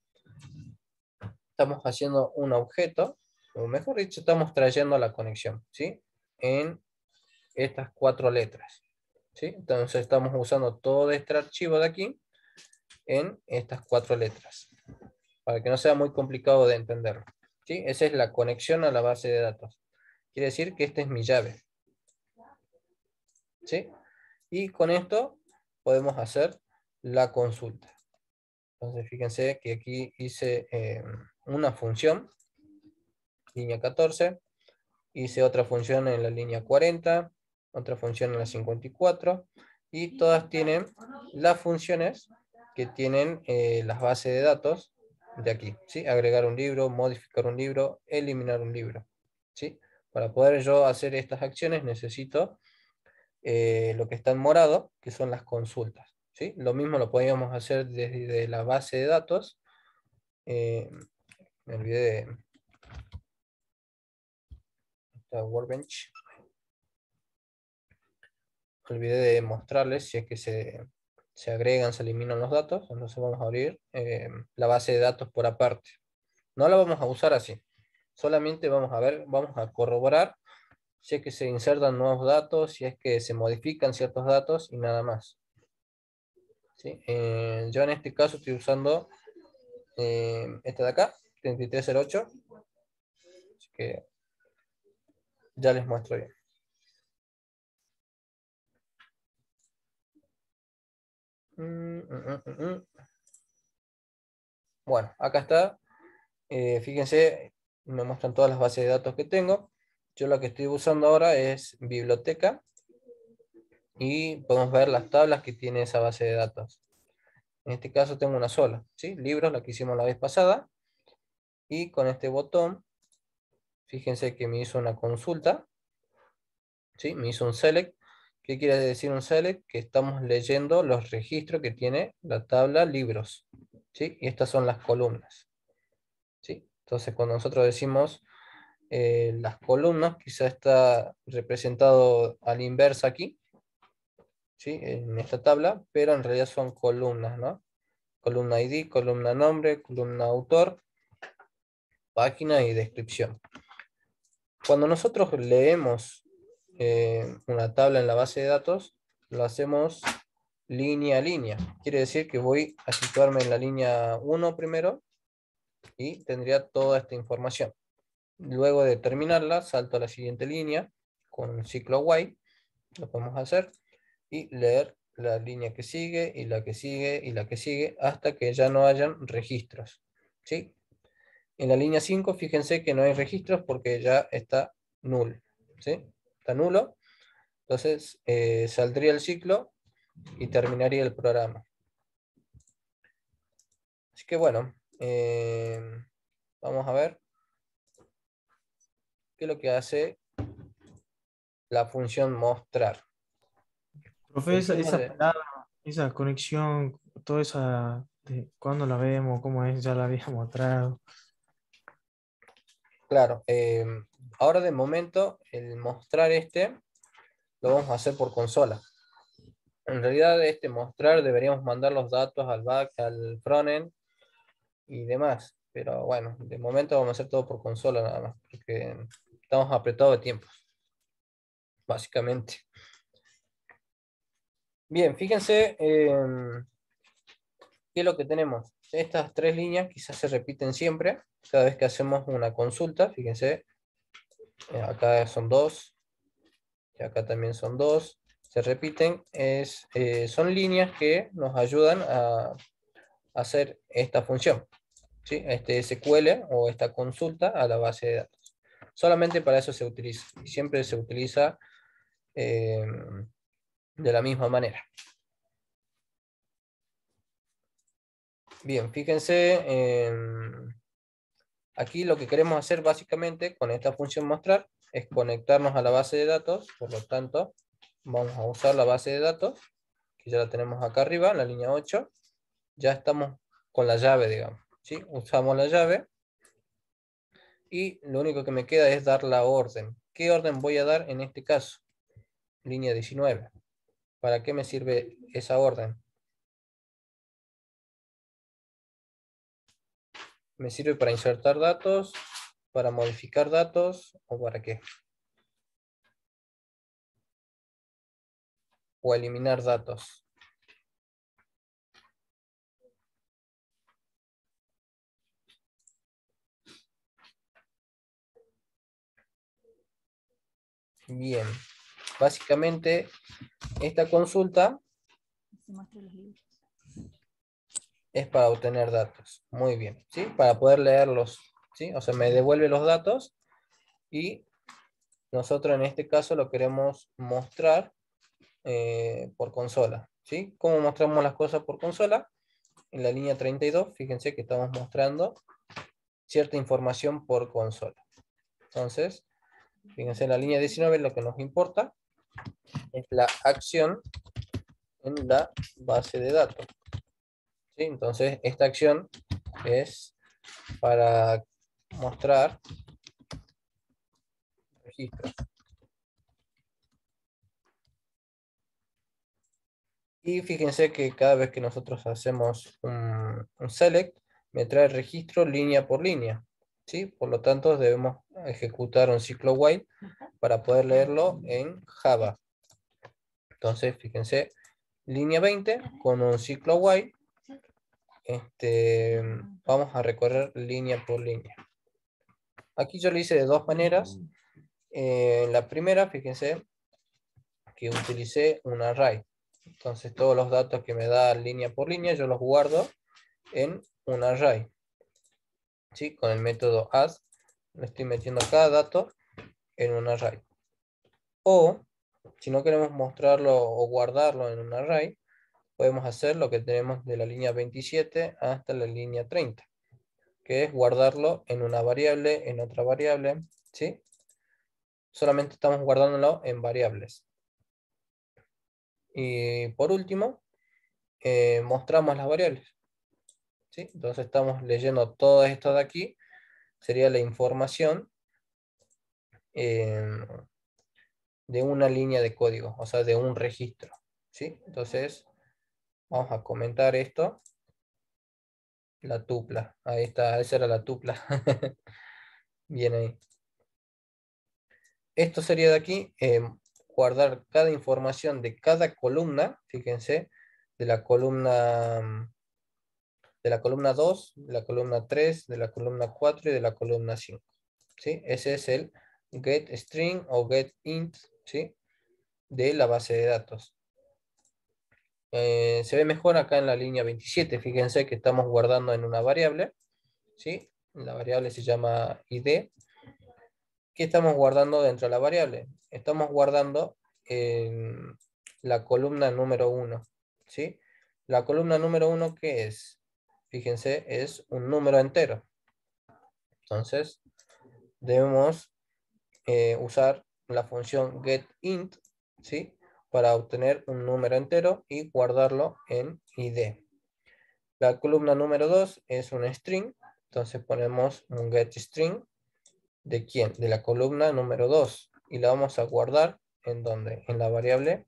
Estamos haciendo un objeto, o mejor dicho, estamos trayendo la conexión, ¿sí? En estas cuatro letras. ¿sí? Entonces estamos usando todo este archivo de aquí en estas cuatro letras para que no sea muy complicado de entenderlo. ¿sí? Esa es la conexión a la base de datos. Quiere decir que esta es mi llave. ¿Sí? Y con esto podemos hacer la consulta. Entonces fíjense que aquí hice eh, una función, línea 14, hice otra función en la línea 40, otra función en la 54, y todas tienen las funciones que tienen eh, las bases de datos de aquí, ¿sí? Agregar un libro, modificar un libro, eliminar un libro, ¿sí? Para poder yo hacer estas acciones necesito eh, lo que está en morado, que son las consultas, ¿sí? Lo mismo lo podríamos hacer desde la base de datos. Eh, me olvidé de... Esta Workbench. Olvidé de mostrarles si es que se, se agregan, se eliminan los datos. Entonces vamos a abrir eh, la base de datos por aparte. No la vamos a usar así. Solamente vamos a ver, vamos a corroborar si es que se insertan nuevos datos, si es que se modifican ciertos datos y nada más. Eh, yo en este caso estoy usando eh, este de acá, 3308. Así que ya les muestro bien. Mm, mm, mm, bueno, acá está. Eh, fíjense, me muestran todas las bases de datos que tengo. Yo lo que estoy usando ahora es biblioteca. Y podemos ver las tablas que tiene esa base de datos. En este caso tengo una sola, ¿sí? Libros, la que hicimos la vez pasada. Y con este botón, fíjense que me hizo una consulta. ¿sí? Me hizo un select. ¿Qué quiere decir un select? Que estamos leyendo los registros que tiene la tabla libros. ¿sí? Y estas son las columnas. ¿sí? Entonces cuando nosotros decimos eh, las columnas, quizá está representado a la inversa aquí. ¿sí? En esta tabla, pero en realidad son columnas, ¿no? Columna ID, columna nombre, columna autor, página y descripción. Cuando nosotros leemos eh, una tabla en la base de datos, lo hacemos línea a línea. Quiere decir que voy a situarme en la línea 1 primero y tendría toda esta información. Luego de terminarla, salto a la siguiente línea con ciclo while, lo podemos hacer, y leer la línea que sigue, y la que sigue, y la que sigue, hasta que ya no hayan registros. ¿sí? En la línea 5, fíjense que no hay registros porque ya está null. ¿sí? Está nulo, entonces eh, saldría el ciclo y terminaría el programa. Así que bueno, eh, vamos a ver qué es lo que hace la función mostrar. Profe, esa, esa, conexión, toda esa, de cuándo la vemos, cómo es, ya la había mostrado. Claro, eh, ahora de momento el mostrar este lo vamos a hacer por consola. En realidad este mostrar deberíamos mandar los datos al back, al frontend y demás. Pero bueno, de momento vamos a hacer todo por consola nada más, porque estamos apretados de tiempo. Básicamente. Bien, fíjense em, qué es lo que tenemos. Estas tres líneas quizás se repiten siempre cada vez que hacemos una consulta, fíjense, acá son dos, y acá también son dos, se repiten, es, eh, son líneas que nos ayudan a hacer esta función, ¿sí? este SQL o esta consulta a la base de datos. Solamente para eso se utiliza, y siempre se utiliza eh, de la misma manera. Bien, fíjense en Aquí lo que queremos hacer básicamente con esta función mostrar es conectarnos a la base de datos, por lo tanto vamos a usar la base de datos, que ya la tenemos acá arriba, en la línea 8, ya estamos con la llave, digamos, ¿sí? Usamos la llave y lo único que me queda es dar la orden. ¿Qué orden voy a dar en este caso? Línea 19. ¿Para qué me sirve esa orden? Me sirve para insertar datos, para modificar datos o para qué. O eliminar datos. Bien. Básicamente, esta consulta es para obtener datos. Muy bien. ¿sí? Para poder leerlos. ¿sí? O sea, me devuelve los datos y nosotros en este caso lo queremos mostrar eh, por consola. ¿sí? ¿Cómo mostramos las cosas por consola? En la línea 32, fíjense que estamos mostrando cierta información por consola. Entonces, fíjense en la línea 19 lo que nos importa es la acción en la base de datos. Entonces, esta acción es para mostrar registros. Y fíjense que cada vez que nosotros hacemos un, select, me trae registro línea por línea. ¿sí? Por lo tanto, debemos ejecutar un ciclo while para poder leerlo en Java. Entonces, fíjense, línea 20 con un ciclo while. Este, vamos a recorrer línea por línea. Aquí yo lo hice de dos maneras. En eh, la primera, fíjense que utilicé un array. Entonces todos los datos que me da línea por línea yo los guardo en un array. ¿Sí? Con el método add le estoy metiendo cada dato en un array. O si no queremos mostrarlo o guardarlo en un array, podemos hacer lo que tenemos de la línea 27 hasta la línea 30, que es guardarlo en una variable, en otra variable, ¿sí? Solamente estamos guardándolo en variables. Y por último, eh, mostramos las variables. ¿sí? Entonces estamos leyendo todo esto de aquí. Sería la información em, de una línea de código, o sea, de un registro. ¿sí? Entonces, vamos a comentar esto. La tupla. Ahí está, esa era la tupla. Bien ahí. Esto sería de aquí. Em, guardar cada información de cada columna, fíjense, de la columna de la columna 2, de la columna 3, de la columna 4 y de la columna 5. ¿sí? Ese es el getString o getInt ¿sí? de la base de datos. Eh, se ve mejor acá en la línea 27. Fíjense que estamos guardando en una variable. ¿sí? La variable se llama id. ¿Qué estamos guardando dentro de la variable? Estamos guardando en la columna número 1. ¿sí? La columna número 1, ¿qué es? Fíjense, es un número entero. Entonces, debemos eh, usar la función getInt ¿sí? Para obtener un número entero y guardarlo en id. La columna número 2 es un string, entonces ponemos un getString ¿De quién? De la columna número 2. Y la vamos a guardar en donde? En la variable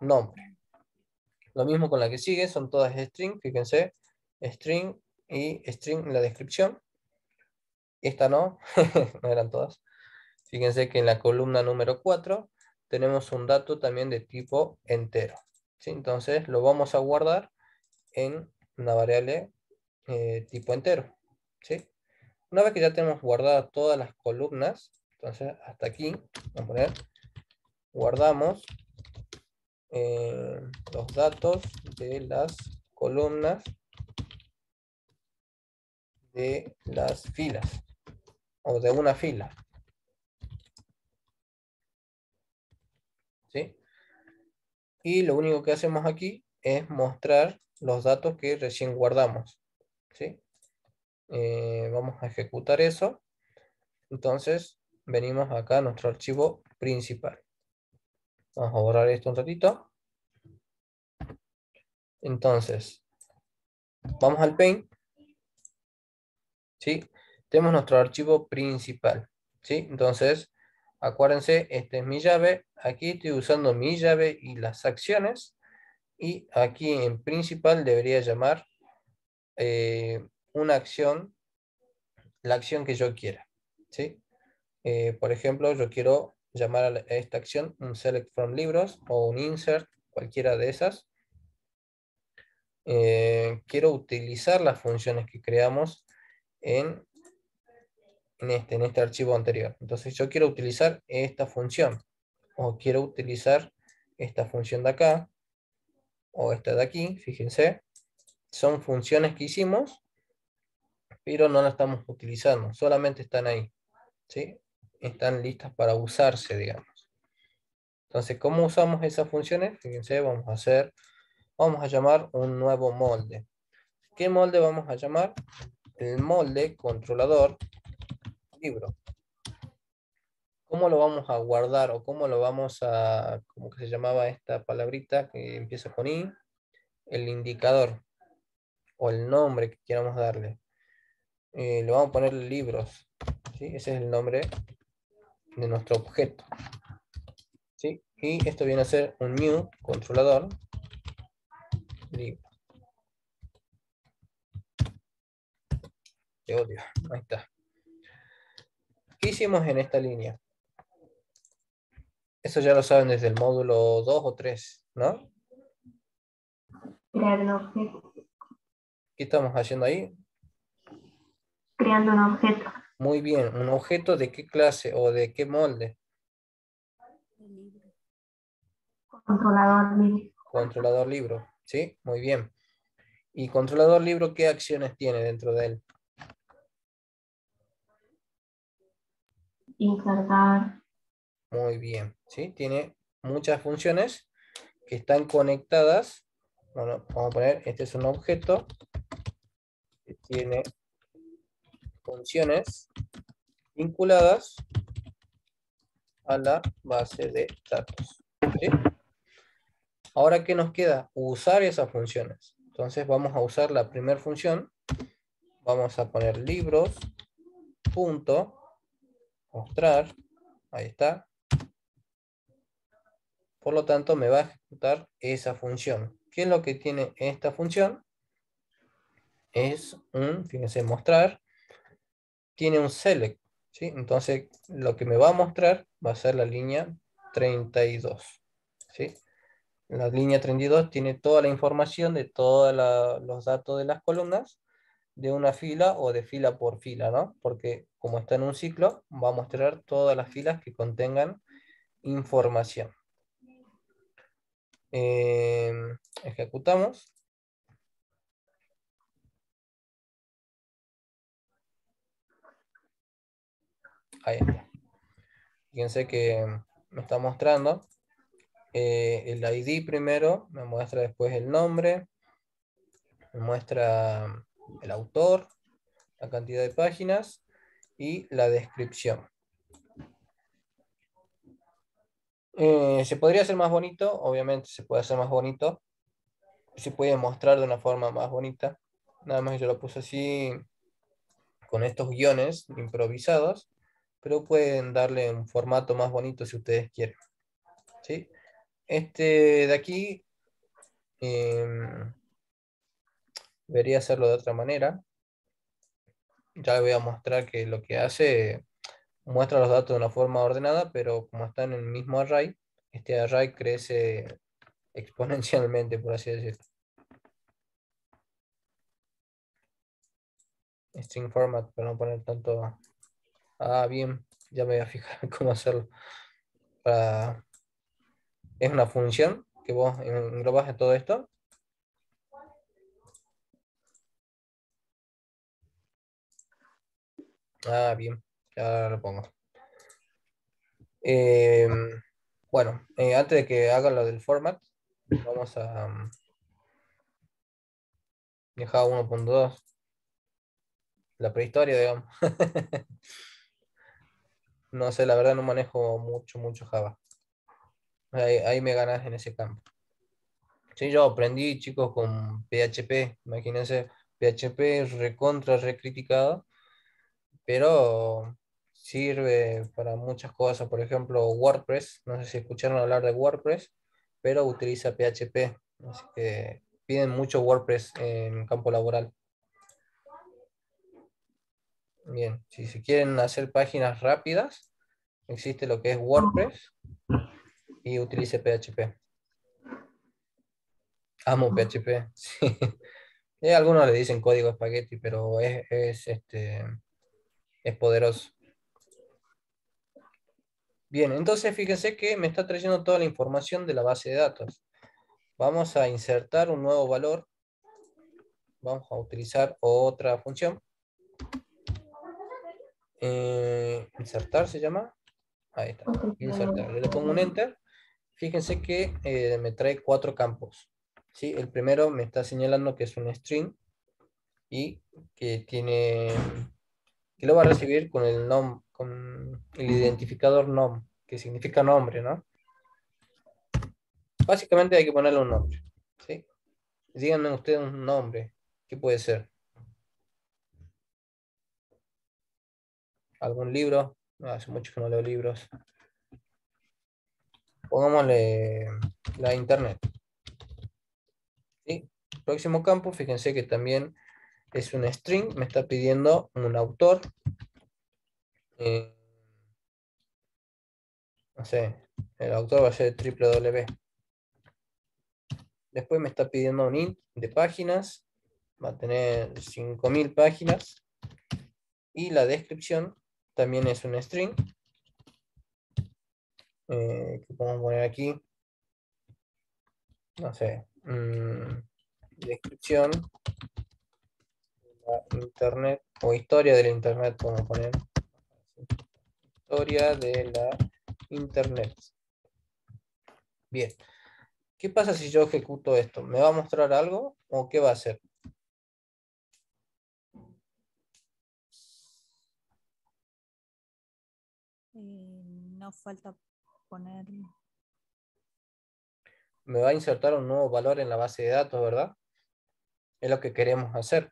nombre. Lo mismo con la que sigue, son todas string, fíjense, string y string en la descripción. Esta no, no eran todas. Fíjense que en la columna número 4 tenemos un dato también de tipo entero. ¿sí? Entonces lo vamos a guardar en una variable eh, tipo entero. ¿sí? Una vez que ya tenemos guardadas todas las columnas, entonces hasta aquí, vamos a poner, guardamos eh, los datos de las columnas de las filas o de una fila. ¿Sí? Y lo único que hacemos aquí es mostrar los datos que recién guardamos. ¿Sí? Eh, vamos a ejecutar eso. Entonces, venimos acá a nuestro archivo principal. Vamos a borrar esto un ratito. Entonces, vamos al Paint. ¿Sí? Tenemos nuestro archivo principal. ¿Sí? Entonces, acuérdense, esta es mi llave. Aquí estoy usando mi llave y las acciones. Y aquí en principal debería llamar eh, una acción, la acción que yo quiera. ¿sí? Eh, por ejemplo, yo quiero llamar a esta acción un select from libros o un insert, cualquiera de esas. Eh, quiero utilizar las funciones que creamos en en este, en este archivo anterior. Entonces yo quiero utilizar esta función o quiero utilizar esta función de acá o esta de aquí, fíjense, son funciones que hicimos, pero no las estamos utilizando, solamente están ahí, ¿sí? Están listas para usarse, digamos. Entonces, ¿cómo usamos esas funciones? Fíjense, vamos a hacer, vamos a llamar un nuevo molde. ¿Qué molde vamos a llamar? El molde controlador libro. ¿Cómo lo vamos a guardar o cómo lo vamos a, cómo que se llamaba esta palabrita que empieza con i? El indicador o el nombre que queramos darle. Eh, le vamos a poner libros. ¿sí? Ese es el nombre de nuestro objeto. ¿sí? Y esto viene a ser un new controlador libro. Te odio. Ahí está. ¿Qué hicimos en esta línea? Eso ya lo saben desde el módulo 2 o 3, ¿no? Crear un objeto. ¿Qué estamos haciendo ahí? Creando un objeto. Muy bien, ¿un objeto de qué clase o de qué molde? Controlador libro. Controlador libro, ¿sí? Muy bien. ¿Y controlador libro qué acciones tiene dentro de él? Insertar. Muy bien, ¿sí? Tiene muchas funciones que están conectadas. Bueno, vamos a poner, este es un objeto que tiene funciones vinculadas a la base de datos. ¿sí? Ahora, ¿qué nos queda? Usar esas funciones. Entonces vamos a usar la primera función. Vamos a poner libros, punto, mostrar, ahí está. Por lo tanto, me va a ejecutar esa función. ¿Qué es lo que tiene esta función? Es un, fíjense, mostrar, tiene un select, ¿sí? Entonces, lo que me va a mostrar va a ser la línea 32, ¿sí? La línea 32 tiene toda la información de todos los datos de las columnas de una fila o de fila por fila, ¿no? Porque como está en un ciclo, va a mostrar todas las filas que contengan información. Em, ejecutamos. Ahí está. Fíjense que me está mostrando eh, el ID primero, me muestra después el nombre, me muestra el autor, la cantidad de páginas y la descripción. Eh, ¿Se podría hacer más bonito? Obviamente se puede hacer más bonito. Se puede mostrar de una forma más bonita. Nada más yo lo puse así con estos guiones improvisados, pero pueden darle un formato más bonito si ustedes quieren. ¿Sí? Este de aquí em, debería hacerlo de otra manera. Ya les voy a mostrar que lo que hace muestra los datos de una forma ordenada, pero como están en el mismo array, este array crece exponencialmente, por así decirlo. String format, para no poner tanto... Ah, bien, ya me voy a fijar cómo hacerlo. Es una función que vos englobas en todo esto Ah, bien, ya lo pongo. Em, bueno, eh, antes de que haga lo del format, vamos a um, dejar 1.2. La prehistoria, digamos. no sé, la verdad no manejo mucho, mucho Java. Ahí, me ganas en ese campo. Sí, yo aprendí, chicos, con PHP. Imagínense, PHP recontra recriticado pero sirve para muchas cosas. Por ejemplo, WordPress, no sé si escucharon hablar de WordPress, pero utiliza PHP, así que piden mucho WordPress en campo laboral. Bien, si se quieren hacer páginas rápidas, existe lo que es WordPress y utilice PHP. Amo PHP. Sí. algunos le dicen código espagueti, pero es, es este es poderoso. Bien, entonces fíjense que me está trayendo toda la información de la base de datos. Vamos a insertar un nuevo valor. Vamos a utilizar otra función. Eh, insertar se llama. Ahí está. Insertar. le pongo un enter. Fíjense que eh, me trae cuatro campos. ¿sí? El primero me está señalando que es un string y que tiene que lo va a recibir con el nom, con el identificador nom, que significa nombre, ¿no? Básicamente hay que ponerle un nombre, ¿sí? Díganme ustedes un nombre, ¿qué puede ser? ¿Algún libro? hace mucho que no leo libros. Pongámosle la internet. ¿Sí? Próximo campo, fíjense que también es un string, me está pidiendo un autor. Eh, no sé, el autor va a ser www. Después me está pidiendo un int de páginas, va a tener 5000 páginas. Y la descripción también es un string. Eh, que podemos poner aquí. No sé. Mm, descripción internet o historia del internet, como poner historia de la internet. Bien. ¿Qué pasa si yo ejecuto esto? ¿Me va a mostrar algo o qué va a hacer? Eh, no falta poner... Me va a insertar un nuevo valor en la base de datos, ¿verdad? Es lo que queremos hacer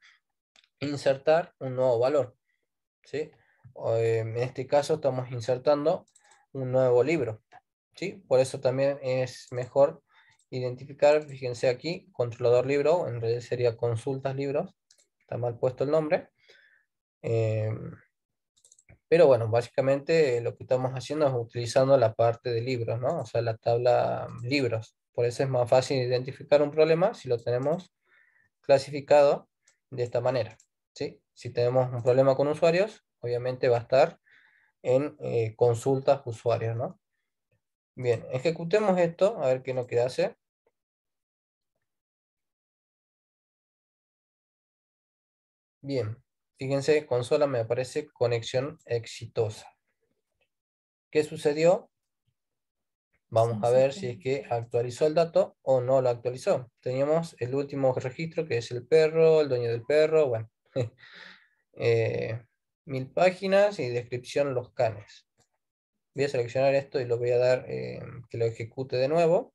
insertar un nuevo valor. ¿sí? En este caso estamos insertando un nuevo libro. ¿sí? Por eso también es mejor identificar, fíjense aquí, controlador libro, en realidad sería consultas libros, está mal puesto el nombre. Em, pero bueno, básicamente lo que estamos haciendo es utilizando la parte de libros, ¿no? O sea, la tabla libros. Por eso es más fácil identificar un problema si lo tenemos clasificado de esta manera. Si tenemos un problema con usuarios, obviamente va a estar en eh, consultas usuarios, ¿no? Bien, ejecutemos esto, a ver qué nos queda hacer. Bien, fíjense, consola me aparece conexión exitosa. ¿Qué sucedió? Vamos a ver si es que actualizó el dato o no lo actualizó. Teníamos el último registro que es el perro, el dueño del perro, bueno. Eh, mil páginas y descripción los canes. Voy a seleccionar esto y lo voy a dar eh, que lo ejecute de nuevo.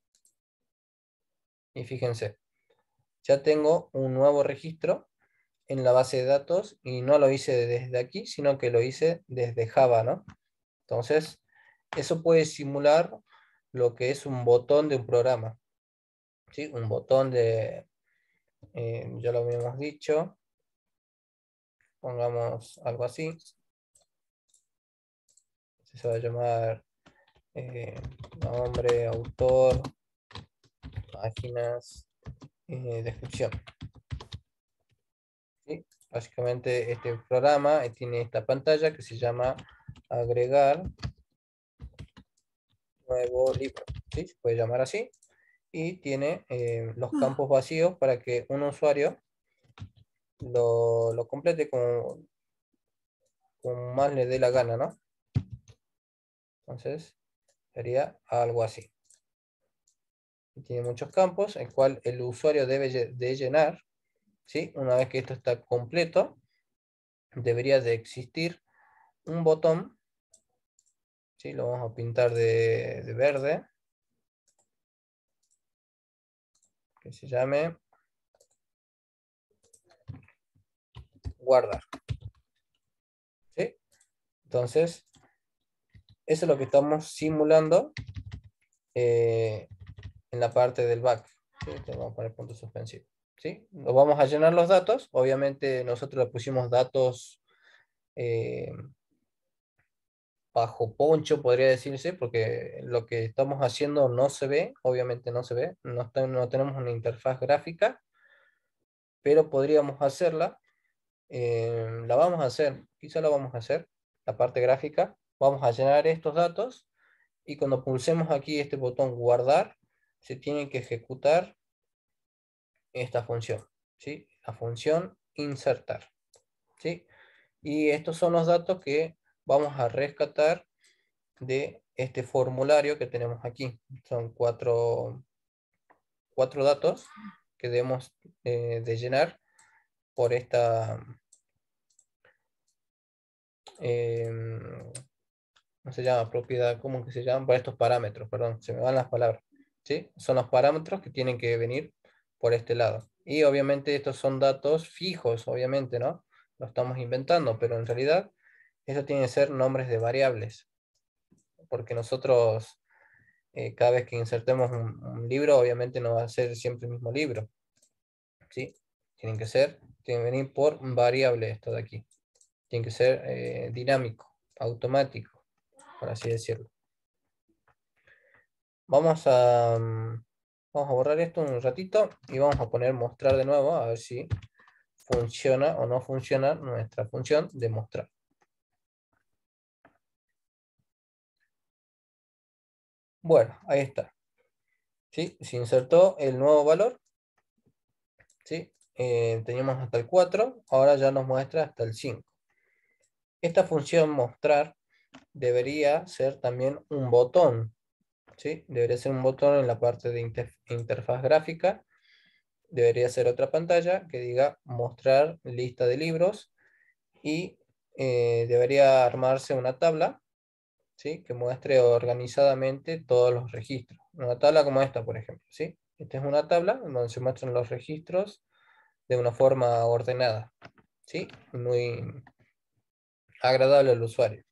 Y fíjense, ya tengo un nuevo registro en la base de datos y no lo hice desde aquí, sino que lo hice desde Java, ¿no? Entonces, eso puede simular lo que es un botón de un programa. ¿Sí? Un botón de, eh, ya lo habíamos dicho, pongamos algo así. Se va a llamar eh, nombre, autor, páginas, eh, descripción. Básicamente este programa tiene esta pantalla que se llama agregar nuevo libro. ¿sí? Se puede llamar así. Y tiene eh, los ah. campos vacíos para que un usuario lo, lo complete como, como más le dé la gana, ¿no? Entonces, sería algo así. Tiene muchos campos, el cual el usuario debe de llenar. ¿sí? Una vez que esto está completo, debería de existir un botón. ¿sí? Lo vamos a pintar de, de verde. Que se llame guardar. ¿Sí? Entonces, eso es lo que estamos simulando eh, en la parte del back. Vamos a poner punto suspensivo. ¿sí? Nos vamos a llenar los datos. Obviamente nosotros le pusimos datos eh, bajo poncho, podría decirse, porque lo que estamos haciendo no se ve, obviamente no se ve, no tenemos una interfaz gráfica, pero podríamos hacerla eh, la vamos a hacer, quizá la vamos a hacer, la parte gráfica, vamos a llenar estos datos y cuando pulsemos aquí este botón guardar, se tiene que ejecutar esta función, ¿sí? La función insertar, ¿sí? Y estos son los datos que vamos a rescatar de este formulario que tenemos aquí. Son cuatro, cuatro datos que debemos eh, de llenar por esta... Em, ¿Cómo se llama? Propiedad, ¿cómo que se llama? Para estos parámetros, perdón, se me van las palabras. ¿Sí? Son los parámetros que tienen que venir por este lado. Y obviamente estos son datos fijos, obviamente, ¿no? Lo estamos inventando, pero en realidad eso tiene que ser nombres de variables. Porque nosotros, eh, cada vez que insertemos un, libro, obviamente no va a ser siempre el mismo libro. ¿Sí? Tienen que ser, tienen que venir por variable esto de aquí. Tiene que ser eh, dinámico, automático, por así decirlo. Vamos a, mm, vamos a borrar esto un ratito y vamos a poner mostrar de nuevo a ver si funciona o no funciona nuestra función de mostrar. Bueno, ahí está. ¿Sí? Se insertó el nuevo valor. ¿Sí? Eh, teníamos hasta el 4, ahora ya nos muestra hasta el 5. Esta función mostrar debería ser también un botón. ¿sí? Debería ser un botón en la parte de interfaz gráfica debería ser otra pantalla que diga mostrar lista de libros y eh, debería armarse una tabla ¿sí? que muestre organizadamente todos los registros. Una tabla como esta, por ejemplo. ¿sí? Esta es una tabla donde se muestran los registros de una forma ordenada. ¿sí? Muy agradable al usuario.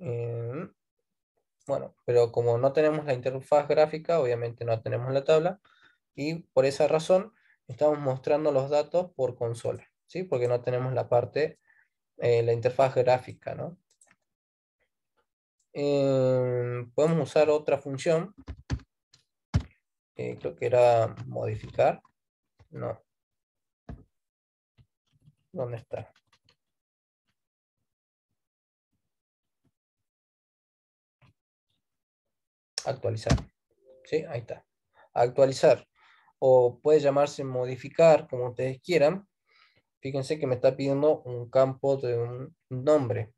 Em, bueno, pero como no tenemos la interfaz gráfica, obviamente no tenemos la tabla, y por esa razón estamos mostrando los datos por consola, ¿sí? Porque no tenemos la parte, eh, la interfaz gráfica, ¿no? Em, podemos usar otra función, creo que era modificar, no. ¿Dónde está? Actualizar. ¿Sí? Ahí está. Actualizar o puede llamarse modificar, como ustedes quieran. Fíjense que me está pidiendo un campo de un nombre.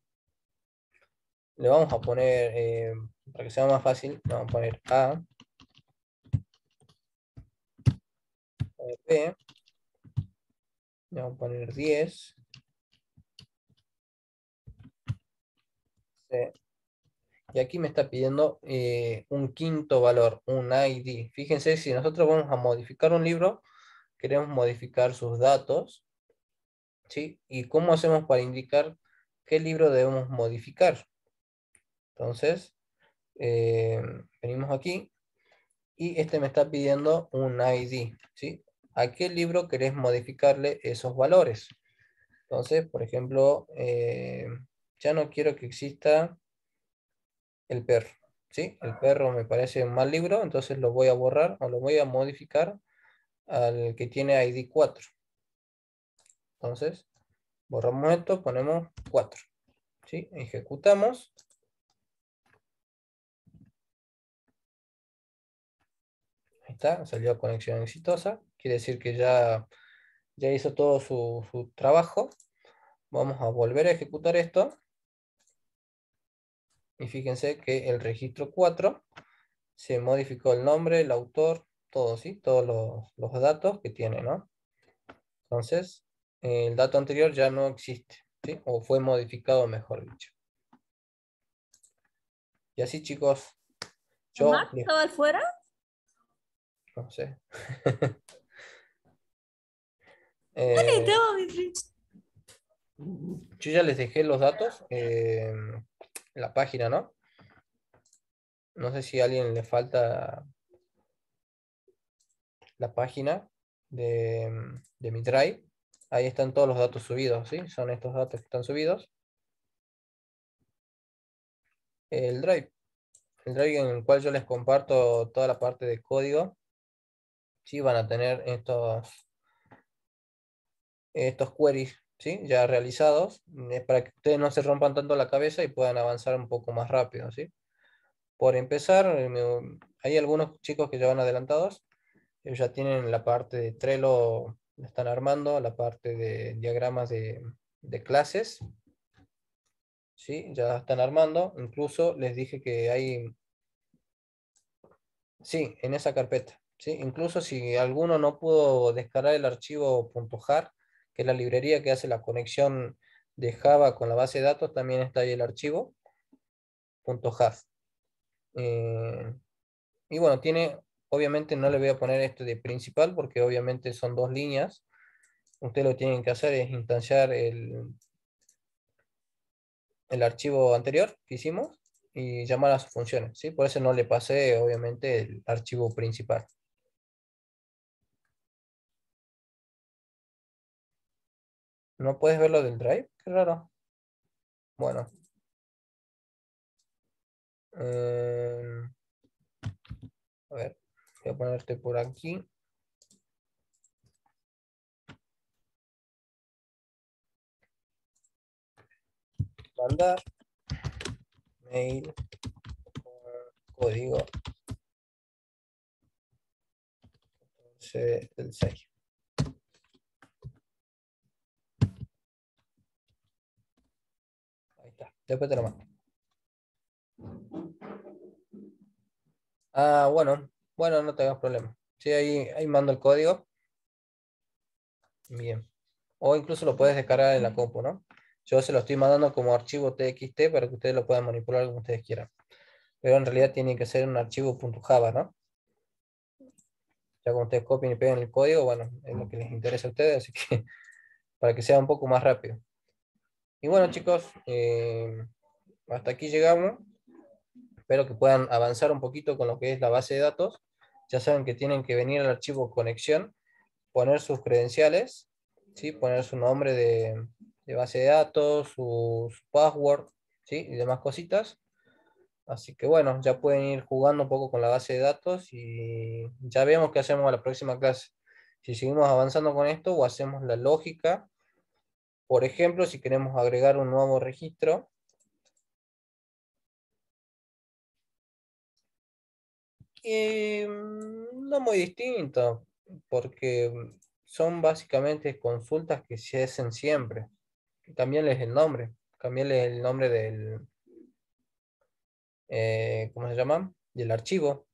Le vamos a poner, eh, para que sea más fácil, le vamos a poner A, B, le vamos a poner 10, C, y aquí me está pidiendo eh, un quinto valor, un ID. Fíjense, si nosotros vamos a modificar un libro, queremos modificar sus datos, ¿sí? ¿Y cómo hacemos para indicar qué libro debemos modificar? Entonces, eh, venimos aquí y este me está pidiendo un ID, ¿sí? ¿A qué libro querés modificarle esos valores? Entonces, por ejemplo, eh, ya no quiero que exista el perro. ¿sí? El perro me parece un mal libro, entonces lo voy a borrar o lo voy a modificar al que tiene ID 4. Entonces, borramos esto, ponemos 4. ¿sí? Ejecutamos. Ahí está, salió conexión exitosa. Quiere decir que ya, ya hizo todo su, su trabajo. Vamos a volver a ejecutar esto. Y fíjense que el registro 4 se modificó el nombre, el autor, todo, ¿sí? Todos los, datos que tiene, ¿no? Entonces, el dato anterior ya no existe, ¿sí? O fue modificado, mejor dicho. Y así, chicos. Yo estaba afuera? No sé. eh, yo ya les dejé los datos. Eh, la página, ¿no? No sé si a alguien le falta la página de, de mi Drive. Ahí están todos los datos subidos, ¿sí? Son estos datos que están subidos. El Drive. El Drive en el cual yo les comparto toda la parte de código. Sí, van a tener estos, estos queries ¿sí? ya realizados, es para que ustedes no se rompan tanto la cabeza y puedan avanzar un poco más rápido. ¿sí? Por empezar, eh, hay algunos chicos que ya van adelantados, ellos ya tienen la parte de Trello, están armando, la parte de diagramas de, de clases, ¿sí? ya están armando, incluso les dije que hay, sí, en esa carpeta, ¿sí? incluso si alguno no pudo descargar el archivo .jar, que es la librería que hace la conexión de Java con la base de datos, también está ahí el archivo. Eh, y bueno, tiene, obviamente no le voy a poner este de principal porque obviamente son dos líneas. Ustedes lo tienen que hacer es instanciar el, el archivo anterior que hicimos y llamar a sus funciones. ¿sí? Por eso no le pasé obviamente el archivo principal. ¿No puedes verlo del drive? Qué raro. Bueno. Eh, a ver, voy a ponerte por aquí. Mandar mail código del 6. Ahí está, después te lo mando. Ah, bueno, bueno, no tengas problema. Sí, ahí, ahí mando el código. Bien. O incluso lo puedes descargar en la compu, ¿no? Yo se lo estoy mandando como archivo TXT para que ustedes lo puedan manipular como ustedes quieran. Pero en realidad tiene que ser un archivo .java, ¿no? Ya cuando ustedes copien y peguen el código, bueno, es lo que les interesa a ustedes, así que para que sea un poco más rápido. Y bueno, chicos, eh, hasta aquí llegamos. Espero que puedan avanzar un poquito con lo que es la base de datos. Ya saben que tienen que venir al archivo conexión, poner sus credenciales, ¿sí? poner su nombre de, base de datos, su, password ¿sí? y demás cositas. Así que bueno, ya pueden ir jugando un poco con la base de datos y ya vemos qué hacemos a la próxima clase. Si seguimos avanzando con esto o hacemos la lógica. Por ejemplo, si queremos agregar un nuevo registro, no muy distinto, porque son básicamente consultas que se hacen siempre. Cambiarles el nombre, cambiarles el nombre del, eh, ¿cómo se llama? Del archivo.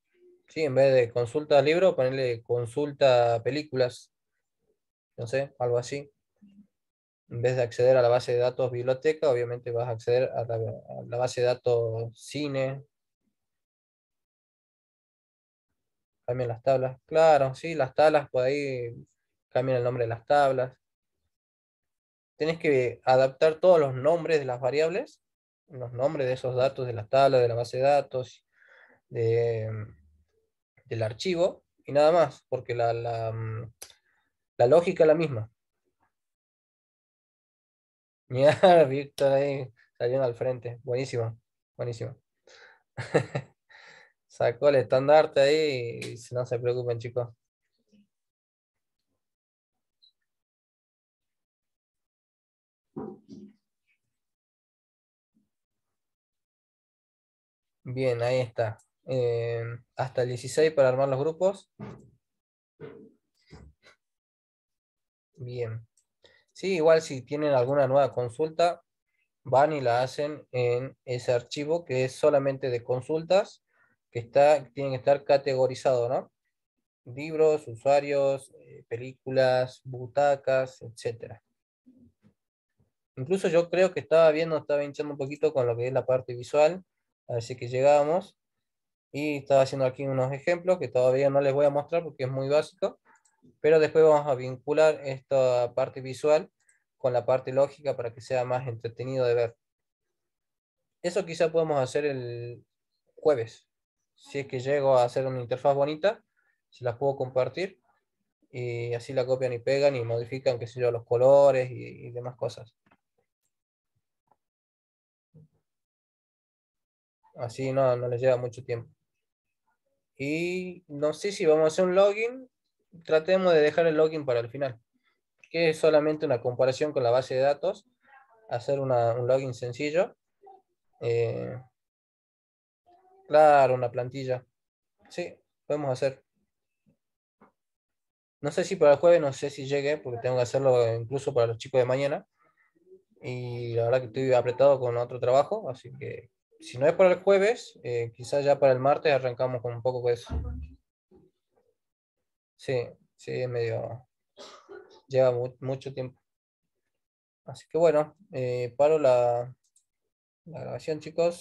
Sí, en vez de consulta libro, ponerle consulta películas. No sé, algo así. En vez de acceder a la base de datos biblioteca, obviamente vas a acceder a la, base de datos cine, Cambien las tablas. Claro, sí, las tablas, por ahí cambian el nombre de las tablas. Tienes que adaptar todos los nombres de las variables, los nombres de esos datos de las tablas, de la base de datos, del archivo, y nada más, porque la, la, la lógica es la misma. Mira, Víctor ahí saliendo al frente. Buenísimo, buenísimo. Sacó el estandarte ahí y no se preocupen, chicos. Bien, ahí está. Eh, hasta el 16 para armar los grupos. Bien. Sí, igual si tienen alguna nueva consulta, van y la hacen en ese archivo que es solamente de consultas que está, tienen que estar categorizados, ¿no? Libros, usuarios, eh, películas, butacas, etc. Incluso yo creo que estaba viendo, estaba hinchando un poquito con lo que es la parte visual, así que llegamos. Y estaba haciendo aquí unos ejemplos que todavía no les voy a mostrar porque es muy básico, pero después vamos a vincular esta parte visual con la parte lógica para que sea más entretenido de ver. Eso quizá podemos hacer el jueves, si es que llego a hacer una interfaz bonita, se las puedo compartir y así la copian y pegan y modifican, qué sé yo, los colores y, demás cosas. Así no, no les lleva mucho tiempo. Y no sé si vamos a hacer un login. Tratemos de dejar el login para el final. que es solamente una comparación con la base de datos, hacer un login sencillo. Eh, claro, una plantilla. Sí, podemos hacer. No sé si para el jueves, no sé si llegue, porque tengo que hacerlo incluso para los chicos de mañana. Y la verdad que estoy apretado con otro trabajo, así que si no es para el jueves, eh, quizás ya para el martes arrancamos con un poco de eso. Sí, sí, medio... Lleva mu- mucho tiempo. Así que bueno, eh, paro la grabación, chicos.